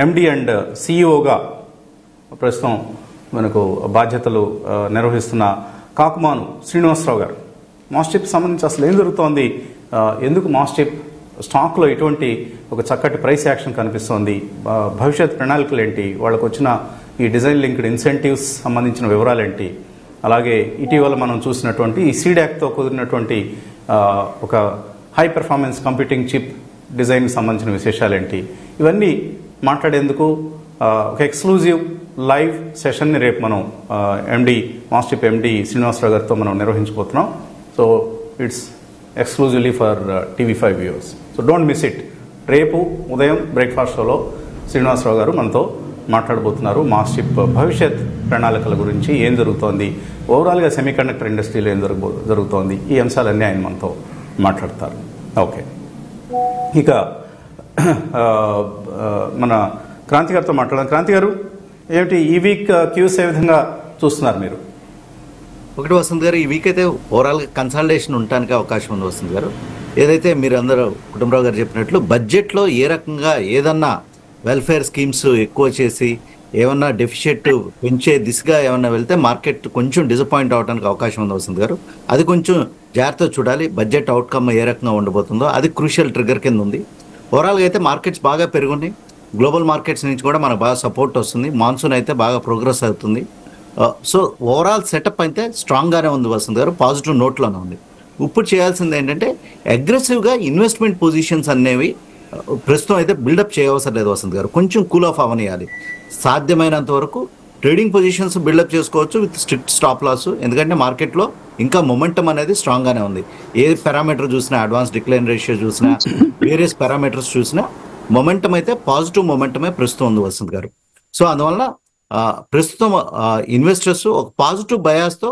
MD and సిఇఓగా ప్రస్తుతం మనకు బాధ్యతలు నిర్వహిస్తున్న కాకుమాను శ్రీనివాసరావు గారు. మాస్టిప్ సంబంధించి అసలు ఏం జరుగుతోంది? ఎందుకు మాస్టిప్ స్టాక్లో ఎటువంటి ఒక చక్కటి ప్రైస్ యాక్షన్ కనిపిస్తోంది? భవిష్యత్ ప్రణాళికలు ఏంటి వాళ్ళకు వచ్చిన ఈ డిజైన్ లింక్డ్ ఇన్సెంటివ్స్ సంబంధించిన వివరాలు ఏంటి అలాగే ఇటీవల మనం చూసినటువంటి ఈ సీడాక్తో కుదిరినటువంటి ఒక హై పెర్ఫార్మెన్స్ కంప్యూటింగ్ చిప్ డిజైన్కి సంబంధించిన విశేషాలు ఏంటి ఇవన్నీ మాట్లాడేందుకు ఒక ఎక్స్క్లూజివ్ లైవ్ సెషన్ని రేపు మనం ఎండి మాస్టిప్ ఎండి శ్రీనివాసరావు గారితో మనం నిర్వహించబోతున్నాం. So it's exclusively for TV five viewers so don't miss it రేపు ఉదయం బ్రేక్ఫాస్ట్ షోలో శ్రీనివాసరావు గారు మనతో మాట్లాడబోతున్నారు. మాస్టిప్ uh, భవిష్యత్ ప్రణాళికల గురించి ఏం జరుగుతోంది? ఓవరాల్గా సెమీకండక్టర్ ఇండస్ట్రీలో ఏం జరగబో జరుగుతోంది? ఈ అంశాలన్నీ ఆయన మనతో మాట్లాడతారు. ఓకే ఇక మన క్రాంతి గారితో మాట్లాడదాం. క్రాంతి గారు ఏమిటి ఈ వీక్ క్యూస్ ఏ విధంగా చూస్తున్నారు మీరు? ఒకటి వసంత్ గారు ఈ వీక్ అయితే ఓవరాల్గా కన్సల్టేషన్ ఉండటానికి అవకాశం ఉంది వసంత్ గారు. ఏదైతే మీరు అందరూ కుటుంబరావు గారు చెప్పినట్లు బడ్జెట్లో ఏ రకంగా ఏదన్నా వెల్ఫేర్ స్కీమ్స్ ఎక్కువ చేసి ఏమన్నా డెఫిషియట్ పెంచే దిశగా ఏమన్నా వెళ్తే మార్కెట్ కొంచెం డిసప్పాయింట్ అవడానికి అవకాశం ఉంది వసంత్ గారు. అది కొంచెం జాగ్రత్త చూడాలి బడ్జెట్ అవుట్కమ్ ఏ రకంగా ఉండబోతుందో. అది క్రూషియల్ ట్రిగర్ కింద ఉంది. ఓవరాల్గా అయితే మార్కెట్స్ బాగా పెరుగున్నాయి. గ్లోబల్ మార్కెట్స్ నుంచి కూడా మనకు బాగా సపోర్ట్ వస్తుంది. మాన్సూన్ అయితే బాగా ప్రోగ్రెస్ అవుతుంది. సో ఓవరాల్ సెటప్ అయితే స్ట్రాంగ్గానే ఉంది వసంత్ గారు. పాజిటివ్ నోట్లోనే ఉంది. ఇప్పుడు చేయాల్సింది ఏంటంటే అగ్రెసివ్గా ఇన్వెస్ట్మెంట్ పొజిషన్స్ అనేవి uh, ప్రస్తుతం అయితే బిల్డప్ చేయవసరం లేదు వసంత్ గారు. కొంచెం కూల్ ఆఫ్ అవనియాలి. సాధ్యమైనంత వరకు ట్రేడింగ్ పొజిషన్స్ బిల్డప్ చేసుకోవచ్చు విత్ స్ట్రిక్ట్ స్టాప్ లాస్. ఎందుకంటే మార్కెట్లో ఇంకా మొమెంటం అనేది స్ట్రాంగ్గానే ఉంది. ఏ పారామీటర్ చూసినా అడ్వాన్స్ డిక్లైన్ రేషియో చూసినా వేరియస్ పారామీటర్స్ చూసినా మొమెంటం అయితే పాజిటివ్ మొమెంటమే ప్రస్తుతం ఉంది వసంత్ గారు. సో అందువలన ప్రస్తుతం ఇన్వెస్టర్స్ ఒక పాజిటివ్ బయాస్తో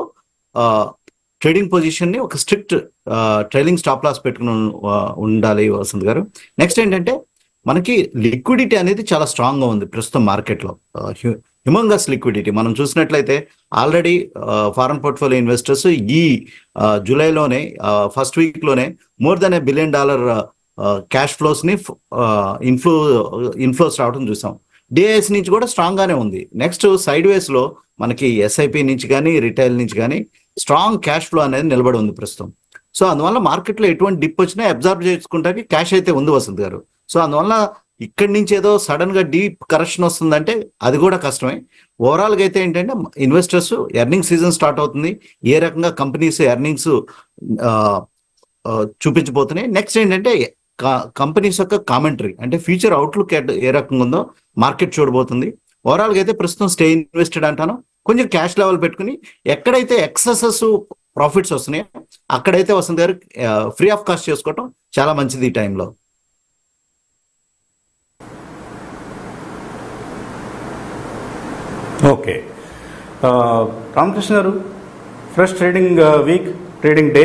ట్రేడింగ్ పొజిషన్ని ఒక స్ట్రిక్ట్ ట్రైలింగ్ స్టాప్ లాస్ పెట్టుకుని ఉండాలి వసంత్ గారు. నెక్స్ట్ ఏంటంటే మనకి లిక్విడిటీ అనేది చాలా స్ట్రాంగ్గా ఉంది ప్రస్తుతం మార్కెట్లో. హ్యుమంగస్ లిక్విడిటీ మనం చూసినట్లయితే ఆల్రెడీ ఫారెన్ పోర్ట్ఫోలియో ఇన్వెస్టర్స్ ఈ జూలైలోనే first వీక్లోనే more than a billion dollar cash ఫ్లోస్ని inflow inflows రావడం చూసాం. డిఐఎస్ నుంచి కూడా స్ట్రాంగ్ గానే ఉంది. నెక్స్ట్ సైడ్ వేస్లో మనకి ఎస్ఐపి నుంచి కానీ రిటైల్ నుంచి కానీ స్ట్రాంగ్ క్యాష్ ఫ్లో అనేది నిలబడి ఉంది ప్రస్తుతం. సో అందువల్ల మార్కెట్లో ఎటువంటి డిప్ వచ్చినా అబ్జర్వ్ చేసుకుంటానికి క్యాష్ అయితే ఉంది వసంత్ గారు. సో అందువల్ల ఇక్కడి నుంచి ఏదో సడన్గా డీప్ కరెక్షన్ వస్తుందంటే అది కూడా కష్టమే. ఓవరాల్గా అయితే ఏంటంటే ఇన్వెస్టర్స్ ఎర్నింగ్ సీజన్ స్టార్ట్ అవుతుంది. ఏ రకంగా కంపెనీస్ ఎర్నింగ్స్ చూపించబోతున్నాయి. నెక్స్ట్ ఏంటంటే కంపెనీస్ యొక్క కామెంటరీ అంటే ఫ్యూచర్ అవుట్లుక్ ఏ రకంగా ఉందో మార్కెట్ చూడబోతుంది. ఓవరాల్గా అయితే ప్రస్తుతం స్టే ఇన్వెస్టెడ్ అంటాను. కొంచెం క్యాష్ లెవెల్ పెట్టుకుని ఎక్కడైతే ఎక్సెసెస్ ప్రాఫిట్స్ వస్తున్నాయో అక్కడైతే వసంత్ గారు ఫ్రీ ఆఫ్ కాస్ట్ చేసుకోవటం చాలా మంచిది ఈ టైంలో ఓకే. రామకృష్ణ గారు fresh trading week trading day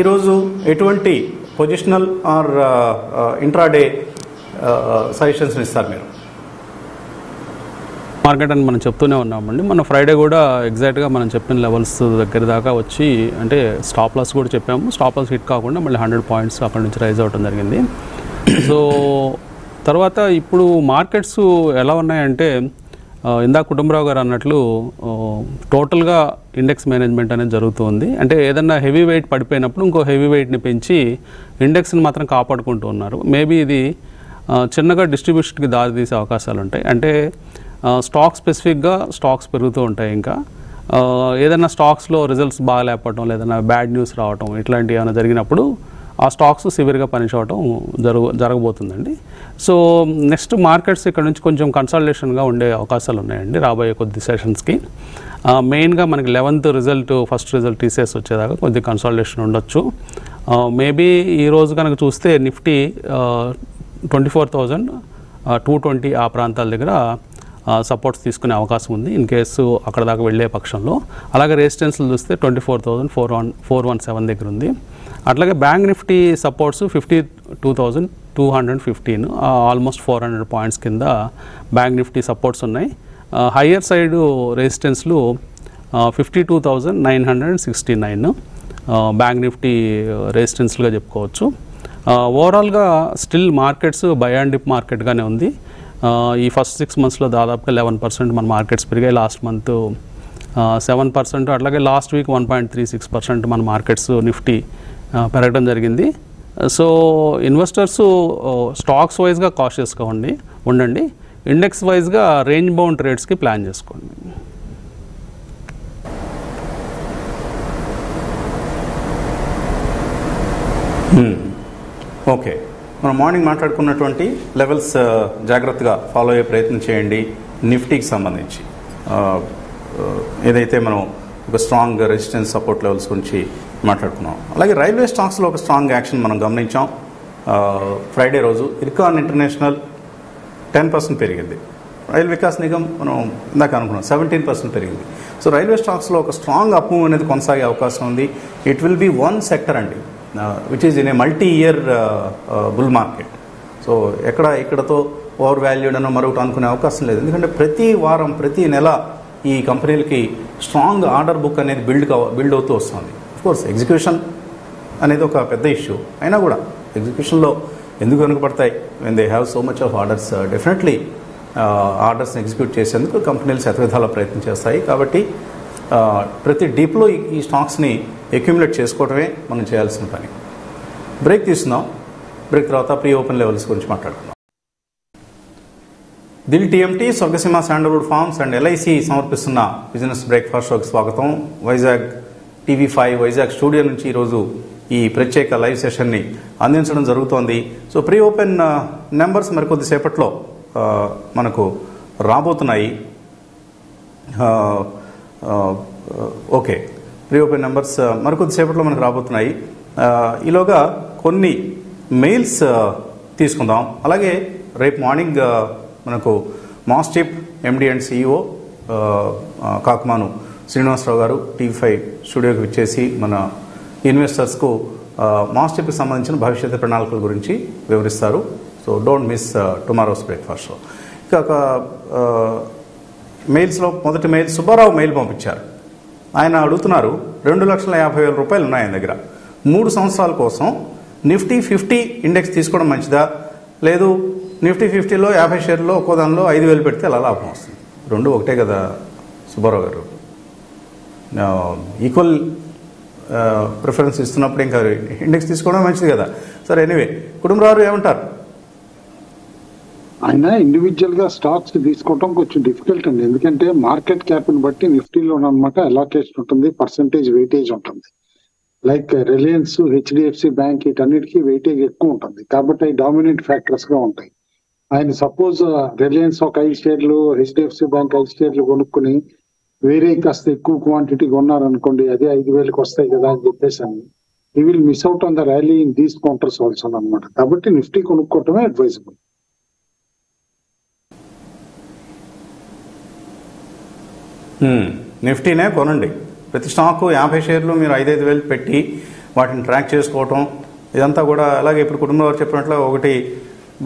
ఈరోజు ఎటువంటి పొజిషనల్ ఆర్ ఇంట్రాడే సజెషన్స్ ఇస్తారు మీరు? మార్కెట్ అని మనం చెప్తూనే ఉన్నామండి. మన ఫ్రైడే కూడా ఎగ్జాక్ట్గా మనం చెప్పిన లెవెల్స్ దగ్గర దాకా వచ్చి అంటే స్టాప్ లాస్ కూడా చెప్పాము. స్టాప్ లాస్ హిట్ కాకుండా మళ్ళీ హండ్రెడ్ పాయింట్స్ అక్కడ నుంచి రైజ్ అవడం జరిగింది. సో తర్వాత ఇప్పుడు మార్కెట్స్ ఎలా ఉన్నాయంటే ఇందా ఇందాక కుటుంబరావు గారు అన్నట్లు టోటల్గా ఇండెక్స్ మేనేజ్మెంట్ అనేది జరుగుతుంది. అంటే ఏదన్నా హెవీ వెయిట్ పడిపోయినప్పుడు ఇంకో హెవీ వెయిట్ని పెంచి ఇండెక్స్ని మాత్రం కాపాడుకుంటూ ఉన్నారు. మేబీ ఇది చిన్నగా డిస్ట్రిబ్యూషన్కి దారి తీసే అవకాశాలు ఉంటాయి అంటే స్టాక్ స్పెసిఫిక్గా స్టాక్స్ పెరుగుతూ ఉంటాయి ఇంకా. ఏదైనా స్టాక్స్లో రిజల్ట్స్ బాగా లేకపోవడం లేదన్నా బ్యాడ్ న్యూస్ రావటం ఇట్లాంటివి ఏమైనా జరిగినప్పుడు ఆ స్టాక్స్ సివియర్గా పనిచేయటం జరుగు జరగబోతుందండి. సో నెక్స్ట్ మార్కెట్స్ ఇక్కడ నుంచి కొంచెం కన్సల్టేషన్గా ఉండే అవకాశాలు ఉన్నాయండి రాబోయే కొద్ది సెషన్స్కి. మెయిన్గా మనకి eleventh result first result TCS వచ్చేదాకా కొద్ది కన్సల్టేషన్ ఉండొచ్చు. మేబీ ఈరోజు కనుక చూస్తే Nifty twenty four thousand two twenty ఆ ప్రాంతాల దగ్గర సపోర్ట్స్ తీసుకునే అవకాశం ఉంది ఇన్ కేసు అక్కడ దాకా వెళ్ళే పక్షంలో. అలాగే రెసిస్టెన్స్లు చూస్తే twenty four thousand four one four one seven దగ్గర ఉంది. అట్లాగే bank Nifty supports fifty two thousand two hundred fifteen almost four hundred points కింద బ్యాంక్ నిఫ్టీ సపోర్ట్స్ ఉన్నాయి. Higher side రెసిస్టెన్స్లు fifty two thousand nine hundred sixty nine bank Nifty రెసిస్టెన్స్లుగా చెప్పుకోవచ్చు. ఓవరాల్గా still markets buy and dip మార్కెట్గానే ఉంది. ఈ first six మంత్స్లో దాదాపుగా eleven percent మన markets పెరిగాయి. లాస్ట్ మంత్ సెవెన్ పర్సెంట్ అట్లాగే last week one point three six percent మన మార్కెట్స్ నిఫ్టీ పెరగడం జరిగింది. సో ఇన్వెస్టర్స్ స్టాక్స్ వైజ్గా కాషియస్గా ఉండి ఉండండి. ఇండెక్స్ వైజ్గా రేంజ్ బౌండ్ ట్రేడ్స్కి ప్లాన్ చేసుకోండి. Hmm. ఓకే మనం మార్నింగ్ మాట్లాడుకున్నటువంటి లెవెల్స్ జాగ్రత్తగా ఫాలో అయ్యే ప్రయత్నం చేయండి. నిఫ్టీకి సంబంధించి. ఏదైతే మనం ఒక స్ట్రాంగ్ రెసిస్టెన్స్ సపోర్ట్ లెవెల్స్ గురించి మాట్లాడుకున్నాం. అలాగే రైల్వే స్టాక్స్లో ఒక స్ట్రాంగ్ యాక్షన్ మనం గమనించాం. ఫ్రైడే రోజు ఇర్కాన్ ఇంటర్నేషనల్ టెన్ పర్సెంట్ పెరిగింది. రైల్ వికాస్ నిగమ్ మనం ఇందాక అనుకున్నాం సెవెంటీన్ పర్సెంట్ పెరిగింది. సో రైల్వే స్టాక్స్లో ఒక స్ట్రాంగ్ అప్ మూవ్ అనేది కొనసాగే అవకాశం ఉంది. It will be one sector అండి. Which is in a multi year bull market so ఎక్కడ ఇక్కడతో ఓవర్ వాల్యూడ్ అనో మరొకటి అనుకునే అవకాశం లేదు. ఎందుకంటే ప్రతి వారం ప్రతి నెల ఈ కంపెనీలకి స్ట్రాంగ్ ఆర్డర్ బుక్ అనేది బిల్డ్ కావ బిల్డ్ అవుతూ వస్తుంది. కోర్స్ ఎగ్జిక్యూషన్ అనేది ఒక పెద్ద ఇష్యూ అయినా కూడా ఎగ్జిక్యూషన్లో ఎందుకు వెనుకబడతాయి? When they have so much of orders definitely ఆర్డర్స్ని execute చేసేందుకు కంపెనీలు శతవిధాల ప్రయత్నం చేస్తాయి. కాబట్టి uh, ప్రతి డీప్లో ఈ- స్టాక్స్ని అక్యుములేట్ చేసుకోవడమే మనం చేయాల్సిన పని. బ్రేక్ తీసుకుందాం బ్రేక్ తర్వాత ప్రీ ఓపెన్ లెవెల్స్ గురించి మాట్లాడుకుందాం. Dil TMT Swargaseema sandalwood farms and LIC సమర్పిస్తున్న బిజినెస్ బ్రేక్ఫాస్ట్ షోకి స్వాగతం. Vizag TV five Vizag studio నుంచి ఈరోజు ఈ ప్రత్యేక లైవ్ సెషన్ని అందించడం జరుగుతోంది. సో ప్రీ ఓపెన్ నెంబర్స్ మరి కొద్దిసేపట్లో మనకు రాబోతున్నాయి. ఓకే ప్రీ ఓపెన్ నెంబర్స్ మరికొద్దిసేపట్లో మనకు రాబోతున్నాయి. ఈలోగా కొన్ని మెయిల్స్ తీసుకుందాం. అలాగే రేపు మార్నింగ్ మనకు Mastip MD and CEO Kakumanu Srinivasarao గారు టీవీ ఫైవ్ స్టూడియోకి వచ్చేసి మన ఇన్వెస్టర్స్కు మాస్టిప్కి సంబంధించిన భవిష్యత్తు ప్రణాళికల గురించి వివరిస్తారు. So don't miss tomorrow's breakfast show ఇక ఒక మెయిల్స్లో మొదటి మెయిల్ సుబ్బారావు మెయిల్ పంపించారు. ఆయన అడుగుతున్నారు రెండు లక్షల యాభై వేల రూపాయలు ఉన్నాయి ఆయన దగ్గర. మూడు సంవత్సరాల కోసం నిఫ్టీ ఫిఫ్టీ ఇండెక్స్ తీసుకోవడం మంచిదా? లేదు నిఫ్టీ ఫిఫ్టీలో యాభై షేర్లో ఒక్కో దానిలో ఐదు వేలు పెడితే అలా లాభం వస్తుంది. రెండు ఒకటే కదా సుబ్బారావు గారు. ఈక్వల్ ప్రిఫరెన్స్ ఇస్తున్నప్పుడు ఇంకా ఇండెక్స్ తీసుకోవడం మంచిది కదా. సరే ఎనీవే కుటుంబరావు ఏమంటారు? ఆయన ఇండివిజువల్గా స్టాక్స్ తీసుకోవడం కొంచెం డిఫికల్ట్ అండి. ఎందుకంటే మార్కెట్ క్యాప్ని బట్టి నిఫ్టీలో అనమాట అలొకేషన్ ఉంటుంది. పర్సంటేజ్ వెయిటేజ్ ఉంటుంది లైక్ రిలయన్స్ హెచ్డిఎఫ్సి బ్యాంక్ వీటన్నిటికీ వెయిటేజ్ ఎక్కువ ఉంటుంది. కాబట్టి అవి డామినెంట్ ఫ్యాక్టర్స్గా ఉంటాయి. ఆయన సపోజ్ రిలయన్స్ ఒక ఐదు షేర్లు హెచ్డిఎఫ్సి బ్యాంక్ ఐదు షేర్లు కొనుక్కుని వేరే కాస్త ఎక్కువ క్వాంటిటీ కొన్నారనుకోండి అదే ఐదు వేలకు వస్తాయి కదా అని చెప్పేసి అని ఈ will miss out on the rally in these counters also అనమాట కాబట్టి నిఫ్టీ కొనుక్కోవటమే అడ్వైజబుల్ నిఫ్టీనే కొనండి. ప్రతి స్టాకు యాభై షేర్లు మీరు ఐదైదు వేలు పెట్టి వాటిని ట్రాక్ చేసుకోవటం ఇదంతా కూడా అలాగే ఇప్పుడు కుటుంబం వారు చెప్పినట్లు ఒకటి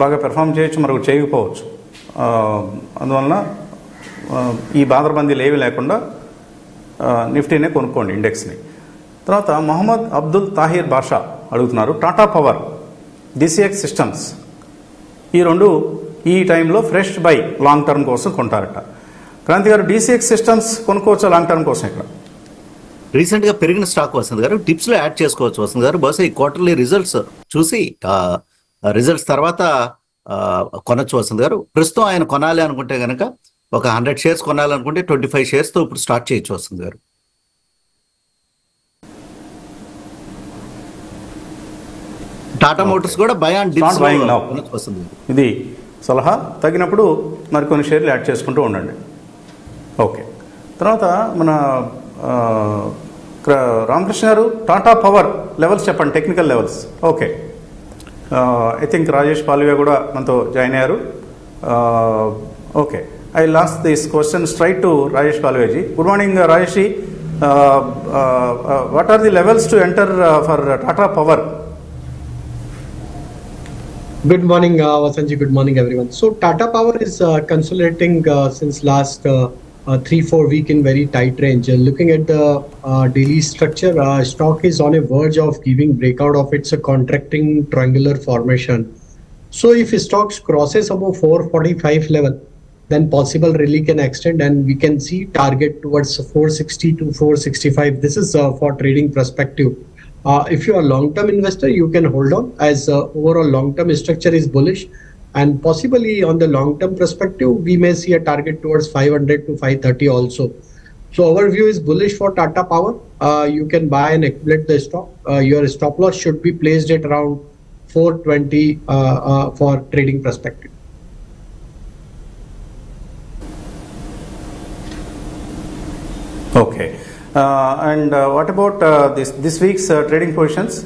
బాగా పెర్ఫామ్ చేయొచ్చు మనకు చేయకపోవచ్చు. అందువలన ఈ బాదరబందీలు ఏవి లేకుండా నిఫ్టీనే కొనుక్కోండి ఇండెక్స్ని. తర్వాత మొహమ్మద్ అబ్దుల్ తాహిర్ బాషా అడుగుతున్నారు టాటా పవర్ డిసిఎక్స్ సిస్టమ్స్. ఈ రెండు ఈ టైంలో ఫ్రెష్ బై లాంగ్ టర్మ్ కోసం కొంటారట. క్రాంతి గారు డిసిఎక్స్ సిస్టమ్స్ కొనుక్కోవచ్చు లాంగ్ టర్మ్ కోసం ఇక్కడ? రీసెంట్గా పెరిగిన స్టాక్ వస్తుంది గారు టిప్స్లో యాడ్ చేసుకోవచ్చు వస్తుంది గారు. బహుశా ఈ క్వార్టర్లీ రిజల్ట్స్ చూసి రిజల్ట్స్ తర్వాత కొనొచ్చు వస్తుంది గారు. ప్రస్తుతం ఆయన కొనాలి అనుకుంటే కనుక ఒక హండ్రెడ్ షేర్స్ కొనాలనుకుంటే ట్వంటీ ఫైవ్ షేర్స్తో ఇప్పుడు స్టార్ట్ చేయొచ్చు వస్తుంది గారు టాటా మోటార్స్ కూడా బై అండ్ వస్తుంది ఇది సలహా తగినప్పుడు మరికొన్ని షేర్లు యాడ్ చేసుకుంటూ ఉండండి. ఓకే తర్వాత మన రామకృష్ణ గారు టాటా పవర్ లెవెల్స్ చెప్పండి technical levels okay I think Rajesh Palve కూడా మనతో జాయిన్ అయ్యారు. Okay I last this question straight to Rajesh పాల్వేజీ good morning Rajesh what are the levels to enter for Tata power good morning Vasant good morning everyone so Tata power is consulting since last uh, three four week in very tight range. Looking at the uh, daily structure, uh, stock is on a verge of giving breakout of its contracting triangular formation. So if stocks crosses above 445 level, then possible rally can extend and we can see target towards 460 to 465. This is uh, for trading perspective. Uh, if you are long-term investor, you can hold on as uh, overall long-term structure is bullish, and possibly on the long-term perspective, we may see a target towards 500 to 530 also. So our view is bullish for Tata Power. Uh, you can buy and accumulate the stock. Uh, your stop loss should be placed at around 420 uh, uh, for trading perspective. Okay. Uh, and uh, what about uh, this this week's uh, trading positions?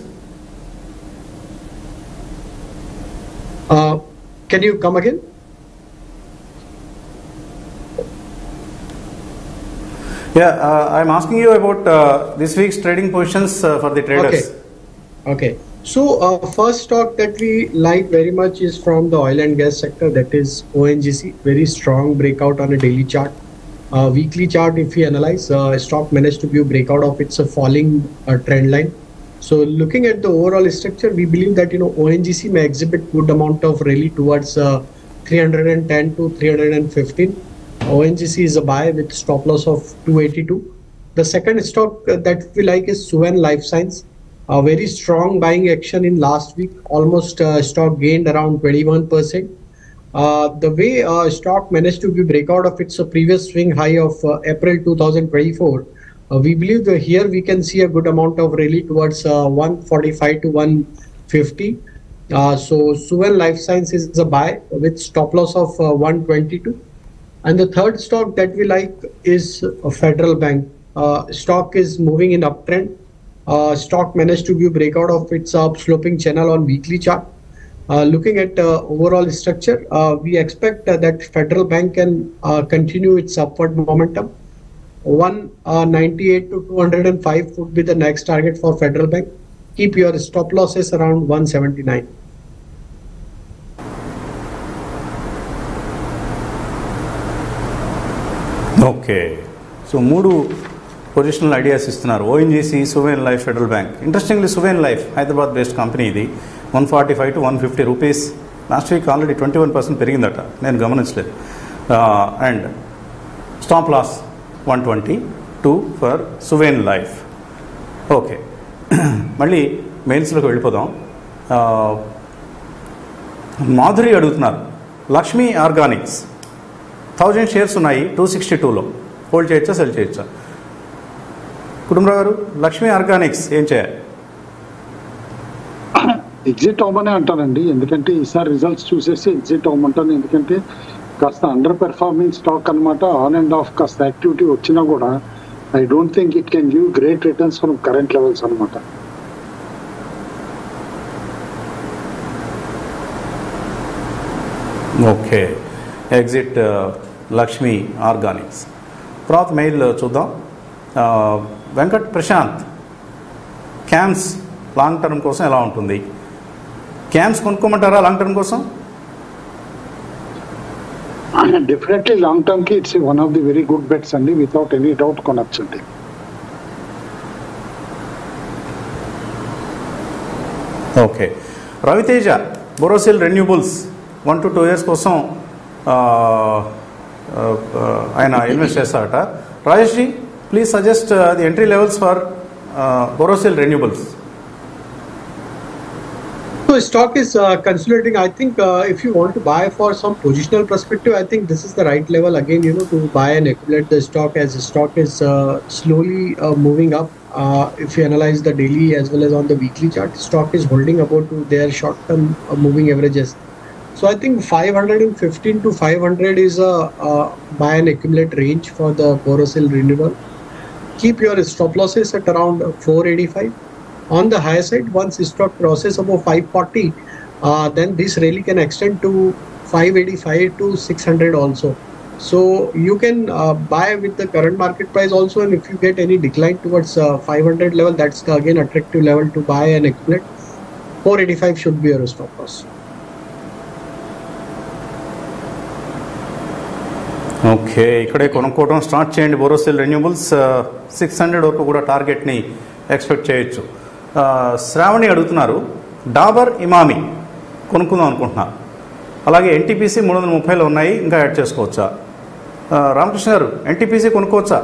Can you come again? Yeah, uh, I'm asking you about uh, this week's trading positions uh, for the traders. Okay. Okay. So uh, first stock that we like very much is from the oil and gas sector. That is ONGC. Very strong breakout on a daily chart. Uh, weekly chart, if we analyze, uh, stock managed to give breakout of its uh, falling uh, trend line. So looking at the overall structure, we believe that you know ONGC may exhibit good amount of rally towards uh, 310 to 315. ONGC is a buy with stop loss of 282. The second stock uh, that we like is Suven Life Science. A very strong buying action in last week. Almost uh, stock gained around 21%. Uh, the way uh, stock managed to give breakout of its previous swing high of uh, April 2024, uh, we believe that here we can see a good amount of rally towards uh, 145 to 150. Uh, so Suven Life Science is a buy with stop loss of uh, 122. And the third stock that we like is Federal Bank. Uh, stock is moving in uptrend. Uh, stock managed to give breakout of its up sloping channel on weekly chart. Uh, looking at uh, overall structure, uh, we expect uh, that Federal Bank can uh, continue its upward momentum. 198 uh, to 205 would be the next target for Federal Bank. Keep your stop losses around 179. Okay so మూడు positional ideas ఇస్తున్నారు. ONGC Suven life federal bank interestingly Suven life Hyderabad based company ఇది one forty five to one fifty rupees last week already twenty one percent పెరిగిందట. నేను గమనించలేదు. And stop loss one twenty two for Suven life. Okay. మళ్ళీ మెయిల్స్లోకి వెళ్ళిపోదాం. మాధురి అడుగుతున్నారు Lakshmi Organics. Thousand shares ఉన్నాయి two sixty టూలో. Hold చేయొచ్చా సెల్ చేయొచ్చా? కుటుంబరావు గారు లక్ష్మీ ఆర్గానిక్స్ ఏం చేయాలి? ఎగ్జిట్ అవ్వమనే అంటానండి ఎందుకంటే ఈసారి రిజల్ట్స్ చూసేసి ఎగ్జిట్ అవ్వమంటాను. ఎందుకంటే కాస్త అండర్ పెర్ఫార్మింగ్ స్టాక్ అన్నమాట ఆన్ అండ్ ఆఫ్ కాస్త యాక్టివిటీ వచ్చినా కూడా I don't think it can give great returns from current levels అనమాట ఓకే ఎగ్జిట్ లక్ష్మి ఆర్గానిక్స్ తర్వాత మెయిల్ చూద్దాం. Venkat Prashant CAMS long term కోసం ఎలా ఉంటుంది? క్యామ్స్ కొనుక్కోమంటారా లాంగ్ టర్మ్ కోసం? Definitely long టర్మ్కి it's one of the very good bets అండి without any doubt కొనొచ్చండి okay Raviteja Borosil renewables one to two years కోసం ఆయన ఇన్వెస్ట్ చేస్తారట. Rajesh ji please suggest the entry levels for Borosil renewables Stock is uh, consolidating. I think uh, if you want to buy for some positional perspective, I think this is the right level again. You know, to buy and accumulate the stock as the stock is uh, slowly uh, moving up. Uh, if you analyze the daily as well as on the weekly chart, stock is holding about to their short-term uh, moving averages. So I think 515 to 500 is a buy and accumulate range for the Borosil renewal. Keep your stop losses at around 485 on the higher side once stock crosses above 540 uh, then this rally can extend to 585 to 600 also so you can uh, buy with the current market price also and if you get any decline towards uh, 500 level that's the again attractive level to buy and accumulate 485 should be your stop loss okay ఇక్కడే కొనుక్కోవడం start చేయండి Borosil renewables six hundred వరకు కూడా టార్గెట్ని expect చేయొచ్చు ఆ, శ్రావణి అడుగుతున్నారు డాబర్ ఇమామి కొనుక్కుందాం అనుకుంటున్నారు అలాగే ఎన్టీపీసీ మూడు వందల ముప్పైలో ఉన్నాయి ఇంకా యాడ్ చేసుకోవచ్చా? రామకృష్ణ గారు ఎన్టీపీసీ కొనుక్కోవచ్చా?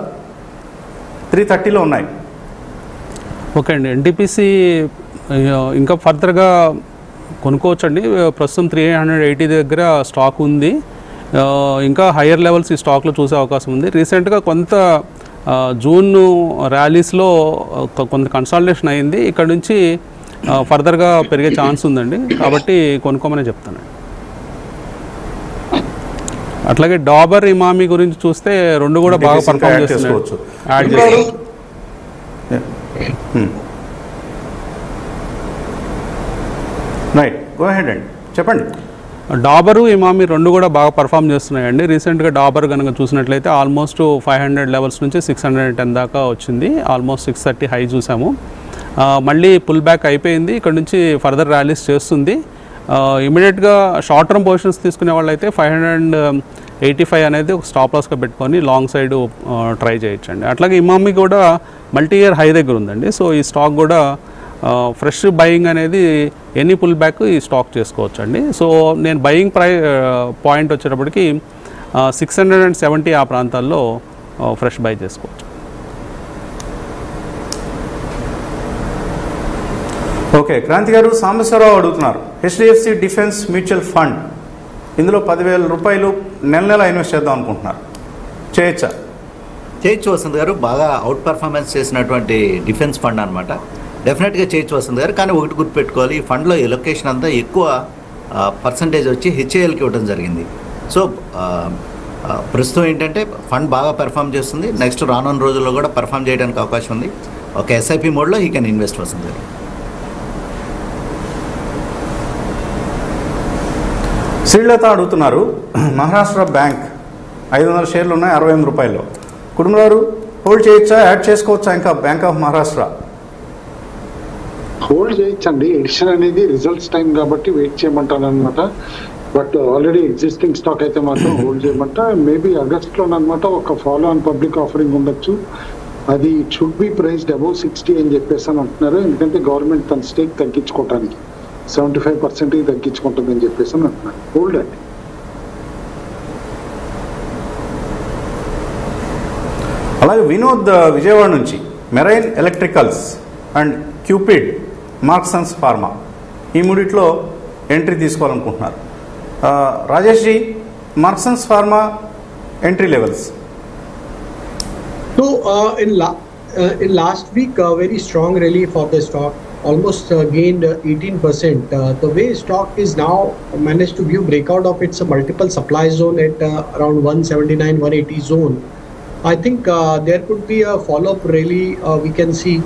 త్రీ థర్టీలో ఉన్నాయి. ఓకే అండి ఎన్టీపీసీ ఇంకా ఫర్దర్గా కొనుక్కోవచ్చండి. ప్రస్తుతం త్రీ హండ్రెడ్ ఎయిటీ దగ్గర స్టాక్ ఉంది. ఇంకా హయ్యర్ లెవెల్స్ ఈ స్టాక్లో చూసే అవకాశం ఉంది. రీసెంట్గా కొంత జూన్ ర్యాలీస్లో కొంత కన్సల్టేషన్ అయింది. ఇక్కడ నుంచి ఫర్దర్గా పెరిగే ఛాన్స్ ఉందండి. కాబట్టి కొనుక్కోమని చెప్తాను. అట్లాగే డాబర్ ఇమామి గురించి చూస్తే రెండు కూడా బాగా పర్ఫామ్ చేసుకోవచ్చు. యాడ్ రైట్ గో హెడ్ అండి చెప్పండి. డాబరు ఇమామి రెండు కూడా బాగా పర్ఫామ్ చేస్తున్నాయండి. రీసెంట్గా డాబర్ కనుక చూసినట్లయితే ఆల్మోస్ట్ ఫైవ్ హండ్రెడ్ లెవెల్స్ నుంచి సిక్స్ హండ్రెడ్ టెన్ దాకా వచ్చింది. ఆల్మోస్ట్ సిక్స్ థర్టీ హై చూసాము. మళ్ళీ పుల్ బ్యాక్ అయిపోయింది. ఇక్కడ నుంచి ఫర్దర్ ర్యాలీస్ చేస్తుంది. ఇమీడియట్గా షార్ట్ టర్మ్ పొజిషన్స్ తీసుకునే వాళ్ళైతే ఫైవ్ హండ్రెడ్ ఎయిటీ ఫైవ్ అనేది ఒక స్టాప్ లాస్గా పెట్టుకొని లాంగ్ సైడ్ ట్రై చేయొచ్చండి. అట్లాగే ఇమామి కూడా మల్టీ ఇయర్ హై దగ్గర ఉందండి. సో ఈ స్టాక్ కూడా ఫ్రెష్ బయింగ్ అనేది ఎనీ పుల్ బ్యాక్ ఈ స్టాక్ చేసుకోవచ్చు అండి సో నేను బయింగ్ ప్రై పాయింట్ వచ్చేటప్పటికి సిక్స్ హండ్రెడ్ అండ్ సెవెంటీ ఆ ప్రాంతాల్లో ఫ్రెష్ బై చేసుకోవచ్చు. ఓకే క్రాంతి గారు సాంబశ్వరరావు అడుగుతున్నారు. హెచ్డిఎఫ్సి డిఫెన్స్ మ్యూచువల్ ఫండ్ ఇందులో పదివేల రూపాయలు నెల నెల ఇన్వెస్ట్ చేద్దాం అనుకుంటున్నారు. చేయొచ్చా? చేయొచ్చు వసంత్ గారు బాగా అవుట్ పర్ఫార్మెన్స్ చేసినటువంటి డిఫెన్స్ ఫండ్ అనమాట డెఫినెట్గా చేయొచ్చు వసంత్ గారు. కానీ ఒకటి గుర్తుపెట్టుకోవాలి ఈ ఫండ్లో ఎలొకేషన్ అంతా ఎక్కువ పర్సంటేజ్ వచ్చి హెచ్ఏఎల్కి ఇవ్వడం జరిగింది. సో ప్రస్తుతం ఏంటంటే ఫండ్ బాగా పెర్ఫామ్ చేస్తుంది. నెక్స్ట్ రానున్న రోజుల్లో కూడా పెర్ఫామ్ చేయడానికి అవకాశం ఉంది. ఒక ఎస్ఐపి మోడ్లో ఈ కెన్ ఇన్వెస్ట్ వసంత్ గారు. శ్రీలత అడుగుతున్నారు మహారాష్ట్ర బ్యాంక్ ఐదు వందల షేర్లు ఉన్నాయి అరవై ఎనిమిది రూపాయలు. కుటుంబారు హోల్డ్ చేయొచ్చా యాడ్ చేసుకోవచ్చా ఇంకా బ్యాంక్ ఆఫ్ మహారాష్ట్ర హోల్డ్ చేయొచ్చండి ఎడిషన్ అనేది రిజల్ట్స్ టైం కాబట్టి వెయిట్ చేయమంటాను అనమాట బట్ ఆల్రెడీ ఎగ్జిస్టింగ్ స్టాక్ అయితే మాత్రం హోల్డ్ చేయమంట. మేబీ ఆగస్ట్లో అనమాట ఒక ఫాలో ఆన్ పబ్లిక్ ఆఫరింగ్ ఉండొచ్చు. అది should be priced above sixty అని చెప్పేసి అని అంటున్నారు. ఎందుకంటే గవర్నమెంట్ తన స్టేక్ తగ్గించుకోవటానికి సెవెంటీ ఫైవ్ పర్సెంట్ తగ్గించుకుంటుంది అని చెప్పేసి అని అంటున్నారు. హోల్డ్ అండి. అలాగే వినోద్ విజయవాడ నుంచి Marine Electricals and Cupid Marksans pharma ఈ మూడిట్లో ఎంట్రీ తీసుకోవాలనుకుంటున్నారు ఆ, Rajesh ji Marksans Pharma entry levels So uh, in la- uh, in last week, uh, very strong rally for the stock, almost uh, gained uh, 18%. Uh, the way stock is now managed to view breakout of its uh, multiple supply zone at uh, around 179, 180 zone. I think uh, there could be a follow-up rally uh, we can see,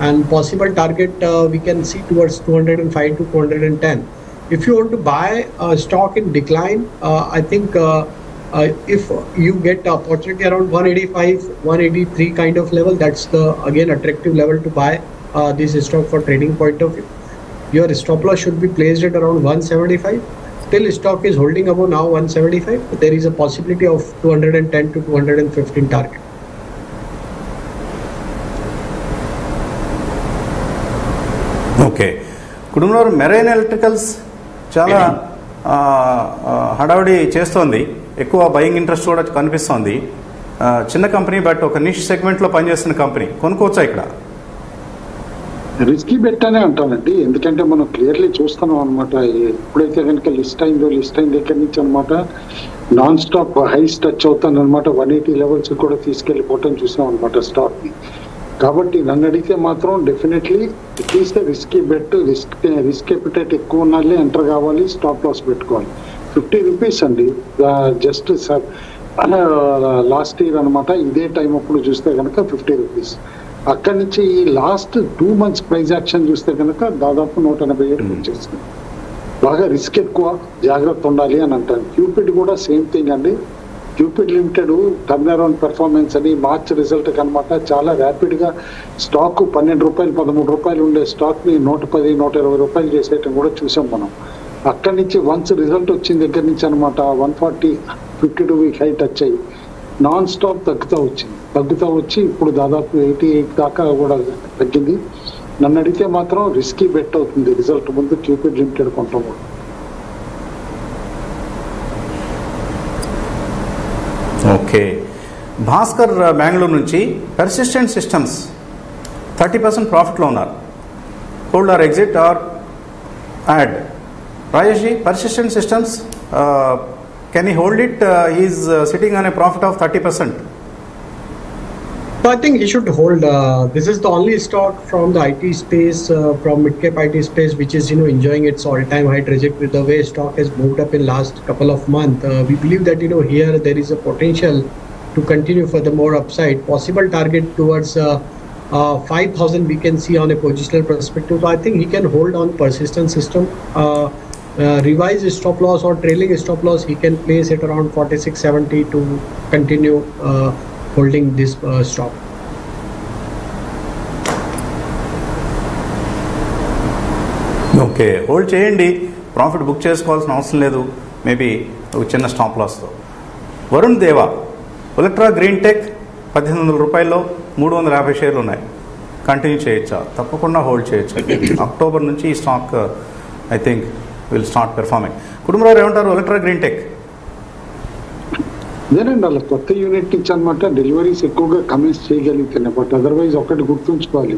and possible target uh, we can see towards 205 to 210. If you want to buy a stock in decline, uh, I think. Uh, uh, if you get opportunity around 185 183 kind of level that's the again attractive level to buy uh, this stock for trading point of view your stop loss should be placed at around 175 still stock is holding above now 175. There is a possibility of 210 to 215 target. కుటుంబంలో marine electricals చాలా హడావిడి చేస్తోంది. ఎక్కువ buying interest కూడా కనిపిస్తోంది. చిన్న company but ఒక niche సెగ్మెంట్లో పనిచేస్తున్న కంపెనీ. కొనుక్కోవచ్చా ఇక్కడ? రిస్కీ బెట్ అనే అంటానండి ఎందుకంటే మనం క్లియర్లీ చూస్తున్నాం అనమాట ఎప్పుడైతే కనుక లిస్ట్ అయిందో లిస్ట్ అయిన దగ్గర నుంచి అనమాట నాన్ స్టాప్ హైస్ టచ్ అవుతాను అనమాట వన్ ఎయిటీ లెవెల్స్ కూడా తీసుకెళ్ళిపోవటం చూసాం అనమాట స్టాక్ని. కాబట్టి నన్ను అడిగితే మాత్రం definitely at least risky bet risk risk appetite ఎక్కువ ఉండాలి ఎంటర్ కావాలి స్టాప్ లాస్ పెట్టుకోవాలి. ఫిఫ్టీ రూపీస్ అండి. జస్ట్ లాస్ట్ ఇయర్ అన్నమాట ఇదే టైం అప్పుడు చూస్తే కనుక ఫిఫ్టీ రూపీస్ అక్కడి నుంచి ఈ last two months price action చూస్తే కనుక దాదాపు నూట ఎనభై ఏడు వచ్చేసింది. బాగా రిస్క్ ఎక్కువ జాగ్రత్త ఉండాలి అని అంటాను క్యూపిడ్ కూడా సేమ్ థింగ్ అండి. Cupid limited turn around performance అని మార్చ్ రిజల్ట్ కనమాట. చాలా ర్యాపిడ్గా స్టాక్ పన్నెండు రూపాయలు పదమూడు రూపాయలు ఉండే స్టాక్ని నూట పది నూట ఇరవై రూపాయలు చేసేయటం కూడా చూసాం మనం. అక్కడి నుంచి వన్స్ రిజల్ట్ వచ్చిన దగ్గర నుంచి అనమాట one forty fifty two week high touch అయ్యి నాన్ స్టాప్ తగ్గుతూ వచ్చింది. తగ్గుతూ వచ్చి ఇప్పుడు దాదాపు ఎయిటీ ఎయిట్ దాకా కూడా తగ్గింది. నన్ను అడిగితే మాత్రం రిస్కీ బెట్ అవుతుంది. రిజల్ట్ ముందు క్యూపిడ్ లిమిటెడ్ కొంటాం. కూడా ఓకే. భాస్కర్ బెంగళూరు నుంచి పెర్సిస్టెంట్ సిస్టమ్స్ థర్టీ పర్సెంట్ ప్రాఫిట్లో ఉన్నారు. Hold or exit or add. Rajesh ji Persistent Systems can I hold it is sitting అనే profit of thirty percent So I think he should hold. Uh, this is the only stock from the IT space, uh, from mid-cap IT space, which is you know enjoying its all-time high trajectory. The way stock has moved up in last couple of months, uh, we believe that you know here there is a potential to continue for the more upside. Possible target towards uh, uh, 5,000 we can see on a positional perspective. So I think he can hold on persistent system. Uh, uh, revise stop loss or trailing stop loss, he can place it around 4670 to continue uh, holding this uh, stop. Okay hold చేయండి. Profit book చేసుకోవాల్సిన అవసరం లేదు. Maybe ఒక చిన్న stop లాస్తో Varun Deva Olectra Green Tech పద్దెనిమిది వందల రూపాయల్లో మూడు వందల యాభై షేర్లు ఉన్నాయి. కంటిన్యూ చేయొచ్చా? తప్పకుండా హోల్డ్ చేయొచ్చు. అక్టోబర్ నుంచి ఈ stock I think will start performing Kutumbarao ఏమంటారు? ఎలక్ట్రా గ్రీన్ టెక్ అదేనండి వాళ్ళ కొత్త యూనిట్ నుంచి అనమాట డెలివరీస్ ఎక్కువగా కమెన్స్ చేయగలిగితేనే బట్ అదర్వైజ్ ఒకటి గుర్తుంచుకోవాలి.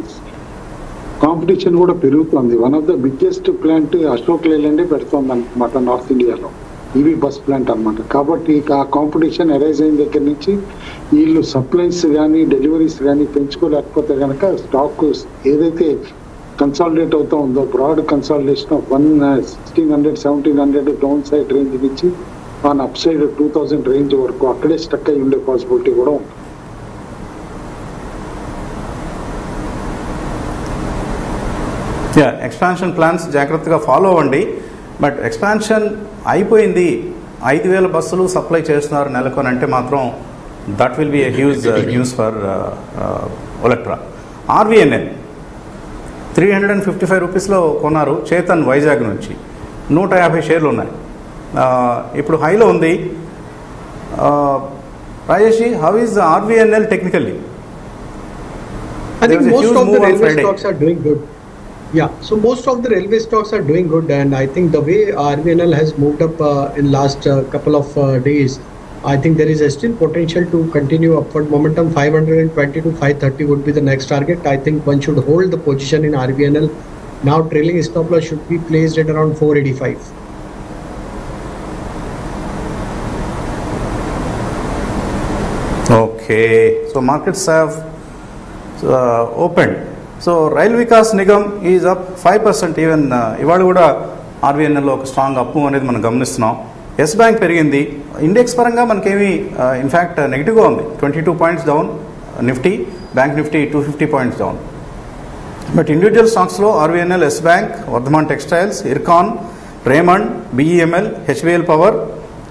కాంపిటీషన్ కూడా పెరుగుతుంది. One of the biggest plant Ashok లేలండే పెడుతుంది అనమాట నార్త్ ఇండియాలో ఈవీ బస్ ప్లాంట్ అన్నమాట. కాబట్టి ఆ కాంపిటీషన్ అరైజ్ అయిన దగ్గర నుంచి వీళ్ళు సప్లైస్ కానీ డెలివరీస్ కానీ పెంచుకోలేకపోతే కనుక స్టాక్ ఏదైతే కన్సాలిడేట్ అవుతా ఉందో broad consolidation of one sixteen hundred seventeen hundred down side range నుంచి on up side two thousand range వరకు అక్కడే స్టక్ అయి ఉండే పాసిబిలిటీ కూడా ఉంది. ఎక్స్పాన్షన్ ప్లాన్స్ జాగ్రత్తగా ఫాలో అవ్వండి. బట్ ఎక్స్పాన్షన్ అయిపోయింది. ఐదు వేల బస్సులు సప్లై చేస్తున్నారు నెలకు అని అంటే మాత్రం that will be a huge news for Olectra RVNL three hundred and fifty five రూపీస్లో కొన్నారు. చేతన్ వైజాగ్ నుంచి. నూట యాభై షేర్లు ఉన్నాయి. ఇప్పుడు హైలో ఉంది Rajesh how is RVNL technically I think There was a most huge of the move on railway Friday. stocks are doing good. Yeah, so most of the railway stocks are doing good, and I think the way RVNL has moved up uh, in last uh, couple of uh, days, I think there is a still potential to continue upward momentum. 520 to 530 would be the next target. I think one should hold the position in RVNL. Now trailing stop loss should be placed at around 485. Okay. So markets have open so rail Vikas Nigam is up five percent even ఇవాళ కూడా ఆర్బీఎన్ఎల్లో ఒక strong up అనేది మనం గమనిస్తున్నాం Yes Bank పెరిగింది index పరంగా మనకేమి ఇన్ఫ్యాక్ట్ నెగిటివ్గా ఉంది twenty two points down Nifty bank Nifty two fifty points down but individual స్టాక్స్లో RVNL Yes Bank Vardhman textiles Ircon Raymond BEML HBL power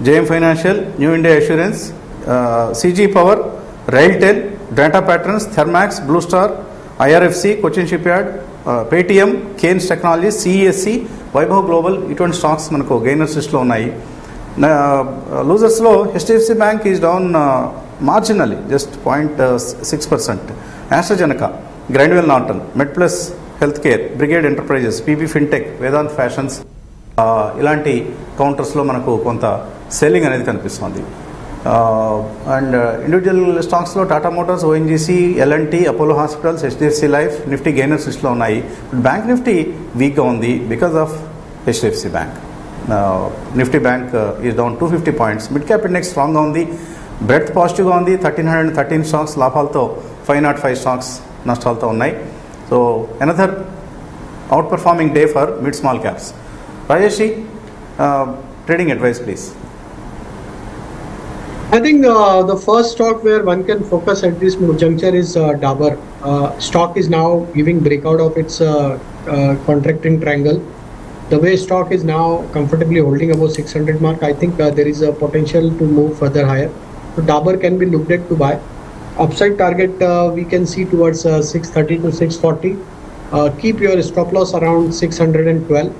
JM financial New India Assurance CG power RailTel Data Patterns Thermax Blue Star IRFC Cochin shipyard Paytm Kaynes technology CSC Vaibhav global ఇటువంటి stocks మనకు gainers లిస్ట్లో ఉన్నాయి. లూజర్స్లో HDFC bank is down marginally just point six percent AstraZeneca Grindwell Norton Med Plus health care Brigade Enterprises PB Fintech Vedant Fashions ఇలాంటి కౌంటర్స్లో మనకు కొంత selling అనేది కనిపిస్తుంది. అండ్ ఇండివిజువల్ స్టాక్స్లో Tata Motors ONGC L and T Apollo Hospitals HDFC Life Nifty gainers లిస్ట్లో ఉన్నాయి. Bank Nifty వీక్గా ఉంది because of HDFC bank Nifty bank is down two fifty points mid cap index స్ట్రాంగ్గా ఉంది. Breadth పాజిటివ్గా ఉంది. Thirteen hundred thirteen stocks లాభాలతో five not five stocks నష్టాలతో ఉన్నాయి. So another out performing day for mid small caps Rajesh trading advice please I think uh, the first stock where one can focus at this juncture is uh, Dabur. Uh, stock is now giving breakout of its uh, uh, contracting triangle. The way stock is now comfortably holding above 600 mark, I think uh, there is a potential to move further higher. So Dabur can be looked at to buy. Upside target we can see towards uh, 630 to 640. Uh, keep your stop loss around 612.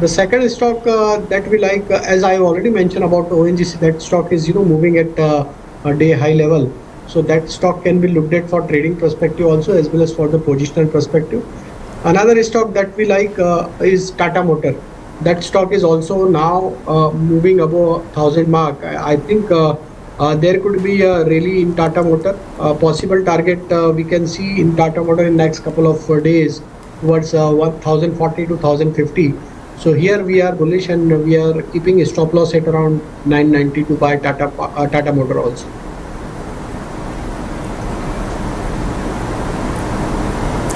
The second stock uh, that we like, uh, as I already mentioned about ONGC, that stock is you know moving at uh, a day high level. So that stock can be looked at for trading perspective also as well as for the positional perspective. Another stock that we like uh, is Tata Motor. That stock is also now uh, moving above thousand mark. I, I think uh, there could be a rally in Tata Motor. Possible target we can see in Tata Motor in the next couple of days towards uh, 1040 to 1050. So here we are bullish and we are keeping a stop loss at around 990 to buy Tata uh, Tata Motor also.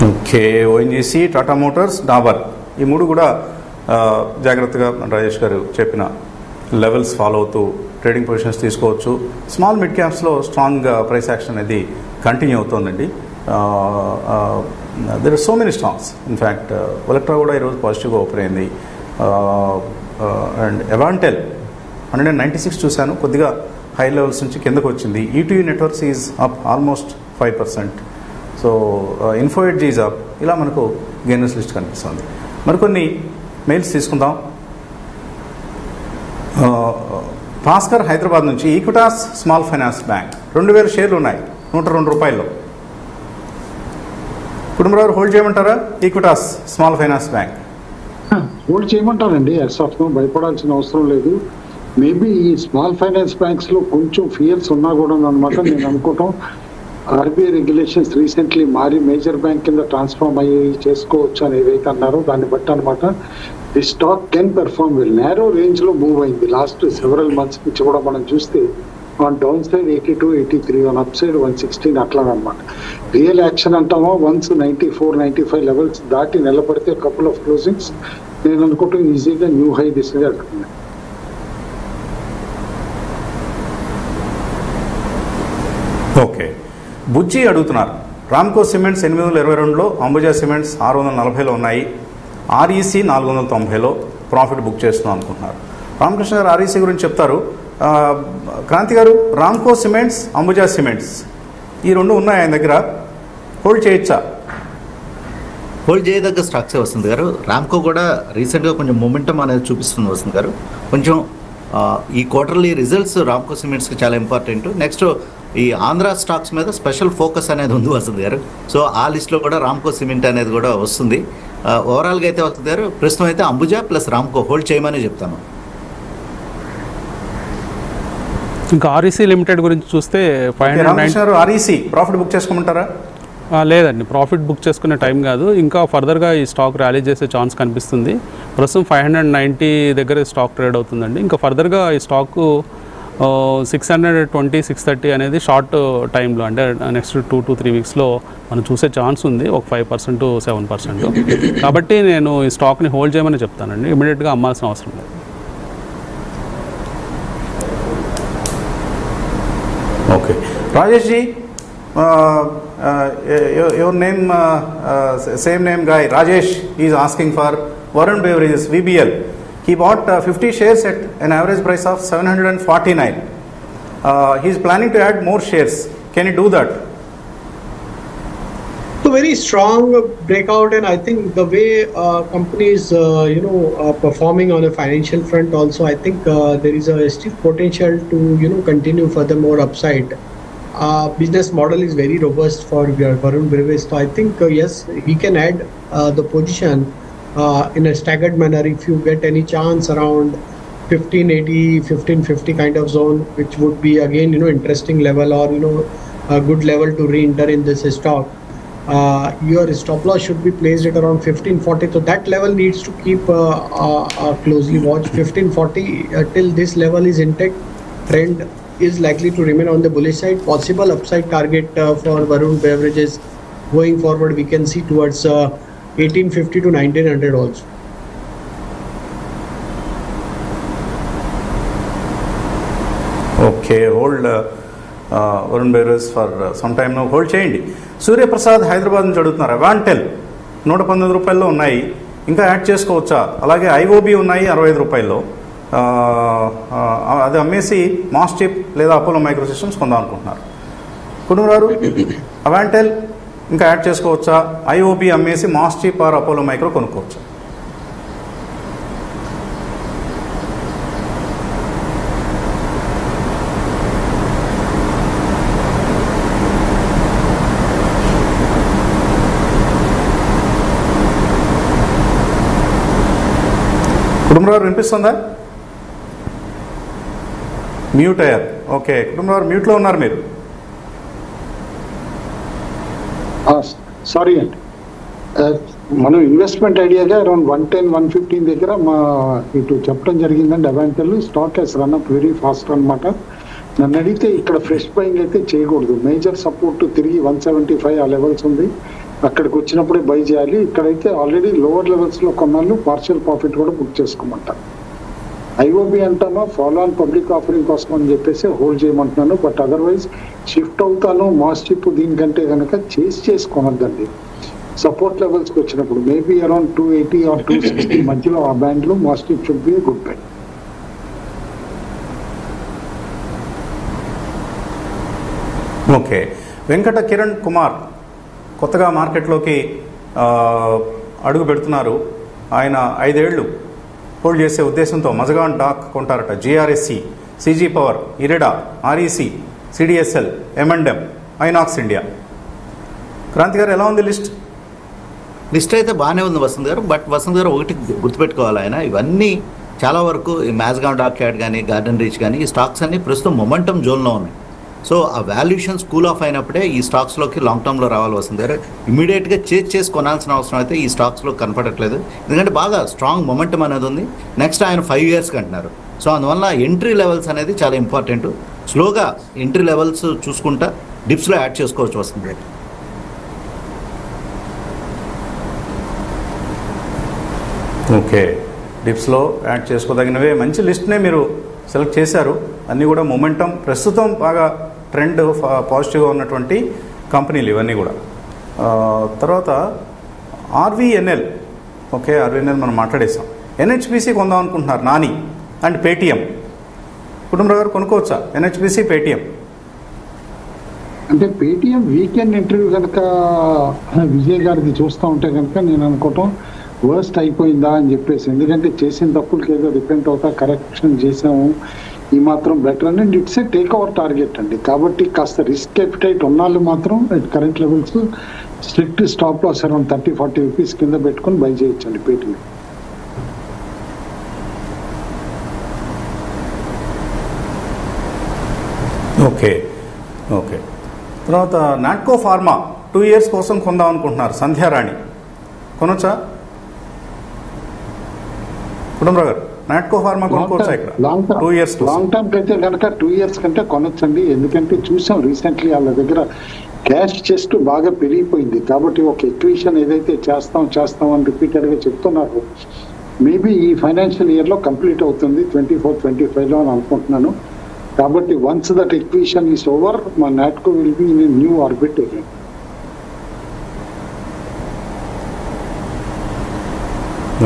Okay ONGC Tata Motors Dabur ఈ మూడు కూడా జాగ్రత్తగా రాజేష్ గారు చెప్పిన levels follow అవుతూ trading positions తీసుకోవచ్చు. Small mid క్యాప్స్లో strong price action అనేది continue అవుతోందండి. There are so many stocks in fact Olectra కూడా ఈరోజు పాజిటివ్గా ఓపెన్ అయింది. And Avantel hundred and ninety six చూశాను. కొద్దిగా హై లెవెల్స్ నుంచి కిందకు వచ్చింది. ఈటీయూ networks is up almost five percent so ఇన్ఫోయిడ్ జీజ్ up ఇలా మనకు గెయినర్స్ లిస్ట్ కనిపిస్తుంది. మరికొన్ని మెయిల్స్ తీసుకుందాం. భాస్కర్ హైదరాబాద్ నుంచి ఈక్విటాస్ స్మాల్ ఫైనాన్స్ బ్యాంక్ రెండు వేల షేర్లు ఉన్నాయి. నూట రెండు రూపాయల్లో. కుటుంబరావు హోల్డ్ చేయమంటారా? Equitas small finance bank hold చేయమంటారండి as of భయపడాల్సిన అవసరం లేదు. మేబీ ఈ స్మాల్ ఫైనాన్స్ బ్యాంక్స్లో కొంచెం ఫియర్స్ ఉన్నా కూడా అనమాట నేను అనుకోవటం. ఆర్బీఐ రెగ్యులేషన్స్ రీసెంట్లీ మారి మేజర్ బ్యాంక్ కింద ట్రాన్స్ఫార్మ్ అయ్యి చేసుకోవచ్చు అని ఏదైతే అన్నారో దాన్ని బట్టి అనమాట the stock can perform well narrow రేంజ్లో మూవ్ అయింది. లాస్ట్ సెవెరల్ మంత్స్ నుంచి కూడా మనం చూస్తే on down side eighty two eighty three on up side one sixteen అట్లా అనమాట రియల్ యాక్షన్ అంటామా? Once ninety four ninety five levels దాటి నిలబడితే కపుల్ ఆఫ్ క్లోజింగ్స్ నేను అనుకుంటాం ఈజీగా న్యూ హై దిశగా వెళ్తుంది ఓకే బుజ్జి అడుగుతున్నారు. రామ్కో సిమెంట్స్ ఎనిమిది వందల ఇరవై రెండులో అంబుజా సిమెంట్స్ ఆరు వందల నలభైలో ఉన్నాయి. ఆర్ఈసీ నాలుగు వందల తొంభైలో ప్రాఫిట్ బుక్ చేస్తున్నాం అనుకుంటున్నారు. రామకృష్ణ గారు ఆర్ఈసీ గురించి చెప్తారు. క్రాంతి గారు రామ్కో సిమెంట్స్ అంబుజా సిమెంట్స్ ఈ రెండు ఉన్నాయి ఆయన దగ్గర. హోల్డ్ చేయొచ్చా? హోల్డ్ చేయదగ్గ స్టాక్సే వస్తుంది గారు. రామ్కో కూడా రీసెంట్గా కొంచెం మొమెంటం అనేది చూపిస్తుంది వస్తుంది గారు. కొంచెం ఈ క్వార్టర్లీ రిజల్ట్స్ రామ్కో సిమెంట్స్కి చాలా ఇంపార్టెంట్. నెక్స్ట్ ఈ ఆంధ్ర స్టాక్స్ మీద స్పెషల్ ఫోకస్ అనేది ఉంది వస్తుంది గారు. సో ఆ లిస్ట్లో కూడా రామ్కో సిమెంట్ అనేది కూడా వస్తుంది. ఓవరాల్గా అయితే వస్తుంది గారు ప్రస్తుతం అయితే అంబుజా ప్లస్ రామ్కో హోల్డ్ చేయమని చెప్తాను. ఇంకా ఆర్ఈసీ లిమిటెడ్ గురించి చూస్తే five hundred REC profit book చేసుకోమంటారా? లేదండి ప్రాఫిట్ బుక్ చేసుకునే టైం కాదు. ఇంకా ఫర్దర్గా ఈ స్టాక్ ర్యాలీ చేసే ఛాన్స్ కనిపిస్తుంది. ప్రస్తుతం ఫైవ్ హండ్రెడ్ నైంటీ దగ్గర స్టాక్ ట్రేడ్ అవుతుందండి. ఇంకా ఫర్దర్గా ఈ stock six hundred twenty six thirty అనేది షార్ట్ టైంలో అంటే నెక్స్ట్ టూ టు త్రీ వీక్స్లో మనం చూసే ఛాన్స్ ఉంది. ఒక ఫైవ్ పర్సెంట్ సెవెన్ పర్సెంట్ కాబట్టి నేను ఈ స్టాక్ని హోల్డ్ చేయమని చెప్తానండి. ఇమీడియట్గా అమ్మాల్సిన అవసరం లేదు. Okay. Rajesh ji? Your, your name, uh, uh, same name guy, Rajesh, is asking for Varun Beverages, VBL. He bought uh, 50 shares at an average price of 749. Uh, he is planning to add more shares. Can he do that? So very strong breakout, and I think the way uh, companies, uh, you know, are performing on a financial front, also, I think uh, there is a still potential to, you know, continue furthermore upside. Uh, business model is very robust for Varun Breves, so I think uh, yes, he can add uh, the position uh, in a staggered manner. If you get any chance around 1580, 1550 kind of zone, which would be again, you know, interesting level or you know, a good level to re-enter in this stock uh, your stop loss should be placed at around 1540 so that level needs to keep uh, closely watched. 1540 uh, till this level is intact trend is likely to remain on the bullish side possible upside target uh, for varun beverages going forward we can see towards uh, 1850 to 1900 also okay hold Varun బేరస్ for some time no hold చేయండి సూర్యప్రసాద్ హైదరాబాద్ నుంచి అడుగుతున్నారు అవాంటెల్ నూట పంతొమ్మిది రూపాయల్లో ఉన్నాయి ఇంకా add చేసుకోవచ్చా అలాగే ఐఓబి ఉన్నాయి అరవై ఐదు రూపాయల్లో అది అమ్మేసి మాస్టిప్ లేదా అపోలో మైక్రో సిస్టమ్స్ కొందాం అనుకుంటున్నారు. కుటుంబారు అవాంటెల్ ఇంకా యాడ్ చేసుకోవచ్చా? ఐఓబి అమ్మేసి మాస్టిప్ ఆర్ అపోలో మైక్రో కొనుక్కోవచ్చు? కుటుంబరావు వినిపిస్తుందా? మ్యూట్ అయ్యారు. ఓకే కుటుంబరావు మ్యూట్లో ఉన్నారు మీరు. Ah, సారీ అండి. Uh, మనం investment ఐడియాగా around one ten one fifteen దగ్గర మా ఇటు చెప్పడం జరిగిందండి. Avantel stock has run up very fast అనమాట నన్ను అడిగితే ఇక్కడ ఫ్రెష్ బయింగ్ అయితే చేయకూడదు. మేజర్ సపోర్ట్ తిరిగి వన్ సెవెంటీ ఫైవ్ ఆ లెవెల్స్ ఉంది. అక్కడికి వచ్చినప్పుడే బై చేయాలి. ఇక్కడైతే ఆల్రెడీ లోవర్ లెవెల్స్లో కొన్నాళ్ళు పార్షియల్ ప్రాఫిట్ కూడా బుక్ చేసుకోమంటారు ఐఓబి అంటాను ఫాలో ఆన్ పబ్లిక్ ఆఫరింగ్ కోసం అని చెప్పేసి హోల్డ్ చేయమంటున్నాను. బట్ అదర్వైజ్ షిఫ్ట్ అవుతాను మాస్ చిప్ దీనికంటే కనుక చేసి చేసుకోనద్దండి. సపోర్ట్ లెవెల్స్కి వచ్చినప్పుడు maybe around two eighty or two sixty మధ్యలో ఆ బ్యాండ్లో mass chip should be good band okay. Venkata Kiran Kumar కొత్తగా మార్కెట్లోకి అడుగు పెడుతున్నారు. ఆయన ఐదేళ్ళు హోల్డ్ చేసే ఉద్దేశంతో Mazagon dock కొంటారట GRSE CG power IREDA REC CDSL M and M Inox India Kranti గారు ఎలా ఉంది లిస్ట్? లిస్ట్ అయితే బాగానే ఉంది వసంత్ గారు బట్ వసంత్ గారు ఒకటి గుర్తుపెట్టుకోవాలి ఆయన. ఇవన్నీ చాలా వరకు ఈ మ్యాజ్గాన్ డాక్ యార్డ్ కానీ గార్డెన్ రీచ్ కానీ ఈ స్టాక్స్ అన్నీ ప్రస్తుతం మొమెంటం జోన్లో ఉన్నాయి. సో ఆ వాల్యుయేషన్ స్కూల్ ఆఫ్ అయినప్పుడే ఈ స్టాక్స్లోకి లాంగ్ టర్మ్లో రావాలి వస్తుంది గారు. ఇమీడియట్గా చేజ్ చేసి కొనాల్సిన అవసరం అయితే ఈ స్టాక్స్లో కనపడట్లేదు. ఎందుకంటే బాగా స్ట్రాంగ్ మొమెంటం అనేది ఉంది. నెక్స్ట్ ఆయన ఫైవ్ ఇయర్స్కి అంటున్నారు. సో అందువల్ల ఎంట్రీ లెవెల్స్ అనేది చాలా ఇంపార్టెంట్ స్లోగా ఎంట్రీ లెవెల్స్ చూసుకుంటా డిప్స్లో యాడ్ చేసుకోవచ్చు వస్తుంది ఓకే. డిప్స్లో యాడ్ చేసుకోదగినవే. మంచి లిస్ట్నే మీరు సెలెక్ట్ చేశారు. అన్నీ కూడా మొమెంటం ప్రస్తుతం బాగా ట్రెండ్ పాజిటివ్గా ఉన్నటువంటి కంపెనీలు ఇవన్నీ కూడా. తర్వాత ఆర్వీఎన్ఎల్ ఓకే ఆర్వీఎన్ఎల్ మనం మాట్లాడేసాం ఎన్హెచ్పిసి కొందాం అనుకుంటున్నారు నాని అండ్ పేటిఎం. కుటుంబరావు గారు కొనుక్కోవచ్చా? NHPC Paytm. అంటే పేటిఎం వీకెండ్ ఇంటర్వ్యూ కనుక విజయ్ గారిది చూస్తూ ఉంటే కనుక నేను అనుకోవటం వర్స్ట్ అయిపోయిందా అని చెప్పేసి. ఎందుకంటే చేసిన తప్పులకి ఏదో రిపెంట్ అవుతా కరెక్షన్ చేసాము ఈ మాత్రం better and it's a take over target అండి. కాబట్టి కాస్త రిస్క్ ఎపిటైట్ ఉన్నాళ్ళు మాత్రం at current levels strict stop loss around thirty forty rupees కింద పెట్టుకొని బై చేయొచ్చండి పేటిఎం. ఓకే. ఓకే. తర్వాత నాట్కో ఫార్మా టూ ఇయర్స్ కోసం కొందాం అనుకుంటున్నారు సంధ్యారాణి. కొనొచ్చా? కుటుంబరావు గారు. నాట్కో ఫార్మా కొనుక్కోవచ్చా ఇక్కడ. Long two years term long term అయితే కనుక టూ ఇయర్స్ కంటే కొనొచ్చండి. ఎందుకంటే చూసాం రీసెంట్లీ వాళ్ళ దగ్గర క్యాష్ చెస్ట్ బాగా పెరిగిపోయింది. కాబట్టి ఒక ఎక్విషన్ ఏదైతే చేస్తాం చేస్తాం అని రిపీటెడ్గా చెప్తున్నారు. మేబీ ఈ ఫైనాన్షియల్ ఇయర్లో కంప్లీట్ అవుతుంది ట్వంటీ ఫోర్ ట్వంటీ ఫైవ్లో అని అనుకుంటున్నాను. కాబట్టి once that acquisition is over మా Natco will be in new orbit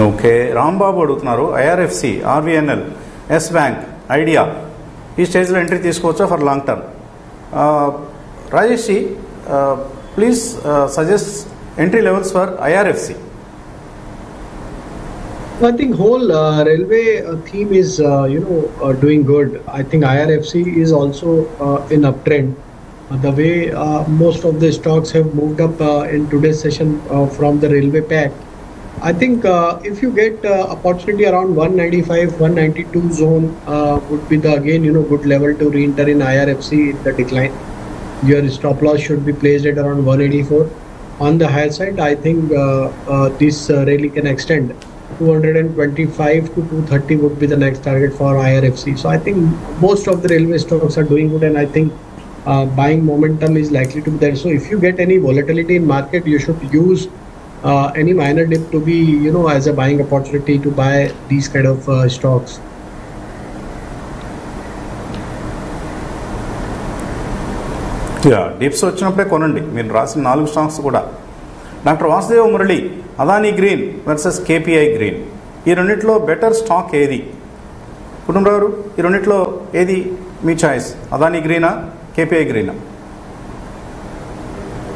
okay Rambabu అడుగుతున్నారు IRFC RVNL Yes Bank Idea ఈ స్టేజ్లో ఎంట్రీ తీసుకోవచ్చా for long term Rajesh please suggest entry levels for IRFC I think whole uh, railway uh, theme is uh, you know uh, doing good. I think IRFC is also uh, in uptrend. Uh, the way uh, most of the stocks have moved up uh, in today's session uh, from the railway pack, uh, I think uh, if you get uh, opportunity around 195, 192 zone uh, would be the again you know good level to re-enter in IRFC in the decline. Your stop loss should be placed at around 184. On the higher side, I think uh, uh, this uh, rally can extend. 225 to 230 would be the next target for IRFC. So I think most of the railway stocks are doing good, and I think buying momentum is likely to be there. So if you get any volatility in market, you should use uh, any minor dip to be, you know, as a buying opportunity to buy these kind of uh, stocks. Yeah dips వచ్చినప్పుడే కొనండి. మీరు రాసిన నాలుగు stocks కూడా. Doctor Vasudeva Murali Adani green versus KPI green ఈ రెండిట్లో better stock ఏది? కుటుంబరావు ఈ రెండిట్లో ఏది మీ చాయిస్ అదానీ గ్రీనా కేపీఐ గ్రీనా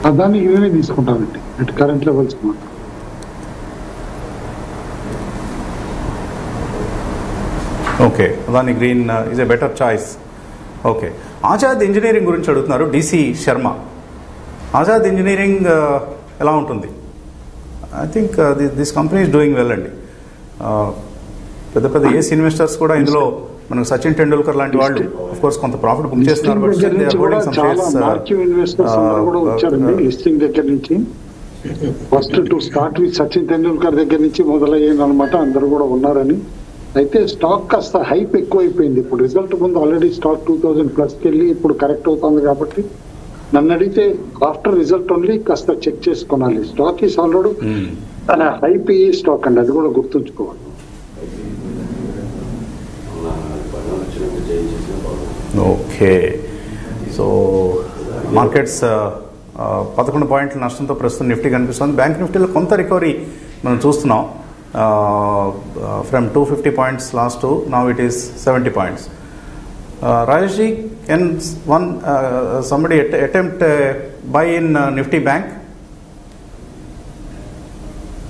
దాన్ని ఇవన్నీ తీసుకుంటామండి. అట్ కరెంట్ లెవెల్స్ మాత్రం. Okay. Adani green is a better choice okay. Azad engineering గురించి అడుగుతున్నారు DC Sharma. Azad engineering uh, ఎలా ఉంటుంది? I think this company is doing well అండి. Uh, పెద్ద పెద్ద ఏసీ ఇన్వెస్టర్స్ కూడా ఇందులో మనకు సచిన్ టెండూల్కర్ లాంటి వాళ్ళు ఆఫ్ కోర్స్ కొంత ప్రాఫిట్ బుక్ చేస్తున్నారు uh, మార్క్యూ ఇన్వెస్టర్స్ అందరూ కూడా uh, uh, లిస్టింగ్ దగ్గర నుంచి. First to start with Sachin Tendulkar దగ్గర నుంచి మొదలయ్యింది అనమాట అందరూ కూడా ఉన్నారని. అయితే స్టాక్ కాస్త హైప్ ఎక్కువైపోయింది. ఇప్పుడు రిజల్ట్ ముందు ఆల్రెడీ స్టాక్ టూ థౌజండ్ ప్లస్కి వెళ్ళి ఇప్పుడు కరెక్ట్ అవుతుంది కాబట్టి నన్ను అడిగితే ఆఫ్టర్ రిజల్ట్ ఓన్లీ కాస్త check చేసుకోనాలి. Stock is already. Hype ఈ స్టాక్ అండి. అది కూడా గుర్తుంచుకోవాలి. ఓకే. సో మార్కెట్స్ పదకొండు పాయింట్ల నష్టంతో ప్రస్తుతం నిఫ్టీ కనిపిస్తుంది. బ్యాంక్ నిఫ్టీలో కొంత రికవరీ మనం చూస్తున్నాం. From two fifty points last now it is seventy points. Rajeshji can one somebody attempt buy in Nifty bank.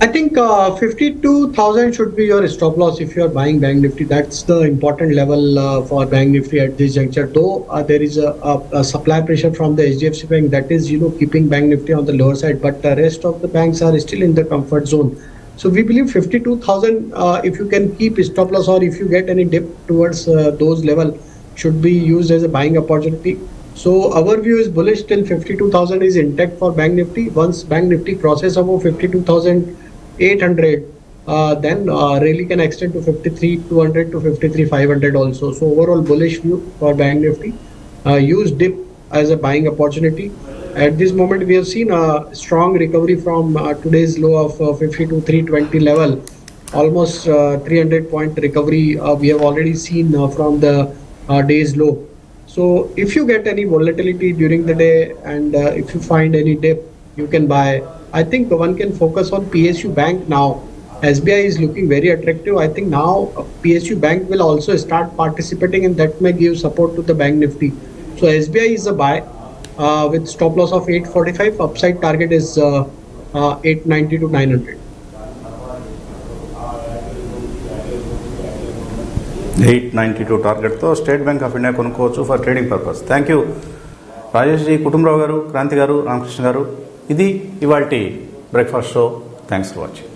I think uh, 52,000 should be your stop loss if you are buying Bank Nifty. That's the important level uh, for Bank Nifty at this juncture. Though uh, there is a, a, a supply pressure from the HDFC Bank that is, you know, keeping Bank Nifty on the lower side, but the rest of the banks are still in the comfort zone. So we believe 52,000, uh, if you can keep stop loss or if you get any dip towards uh, those level, should be used as a buying opportunity. So our view is bullish till 52,000 is intact for Bank Nifty. Once Bank Nifty crosses above 52,800, uh, then uh, really can extend to 53 200 to 53 500 also. So overall bullish view for Bank Nifty. Uh, use dip as a buying opportunity. At this moment, we have seen a strong recovery from uh, today's low of uh, 52,320 level. Almost uh, 300 point recovery uh, we have already seen from the day's low. So if you get any volatility during the day and if you find any dip, you can buy. I think one can focus on PSU Bank now. SBI is looking very attractive. I think now uh, PSU Bank will also start participating and that may give support to the Bank Nifty. So SBI is a buy uh, with stop loss of 845. Upside target is uh, uh, 890 to 900. Eight ninety two టార్గెట్తో state bank of India కొనుక్కోవచ్చు for trading purpose thank you Rajesh ji Kutumbarao గారు క్రాంతి గారు రామకృష్ణ గారు ఇది ఇవాళ breakfast show thanks for watching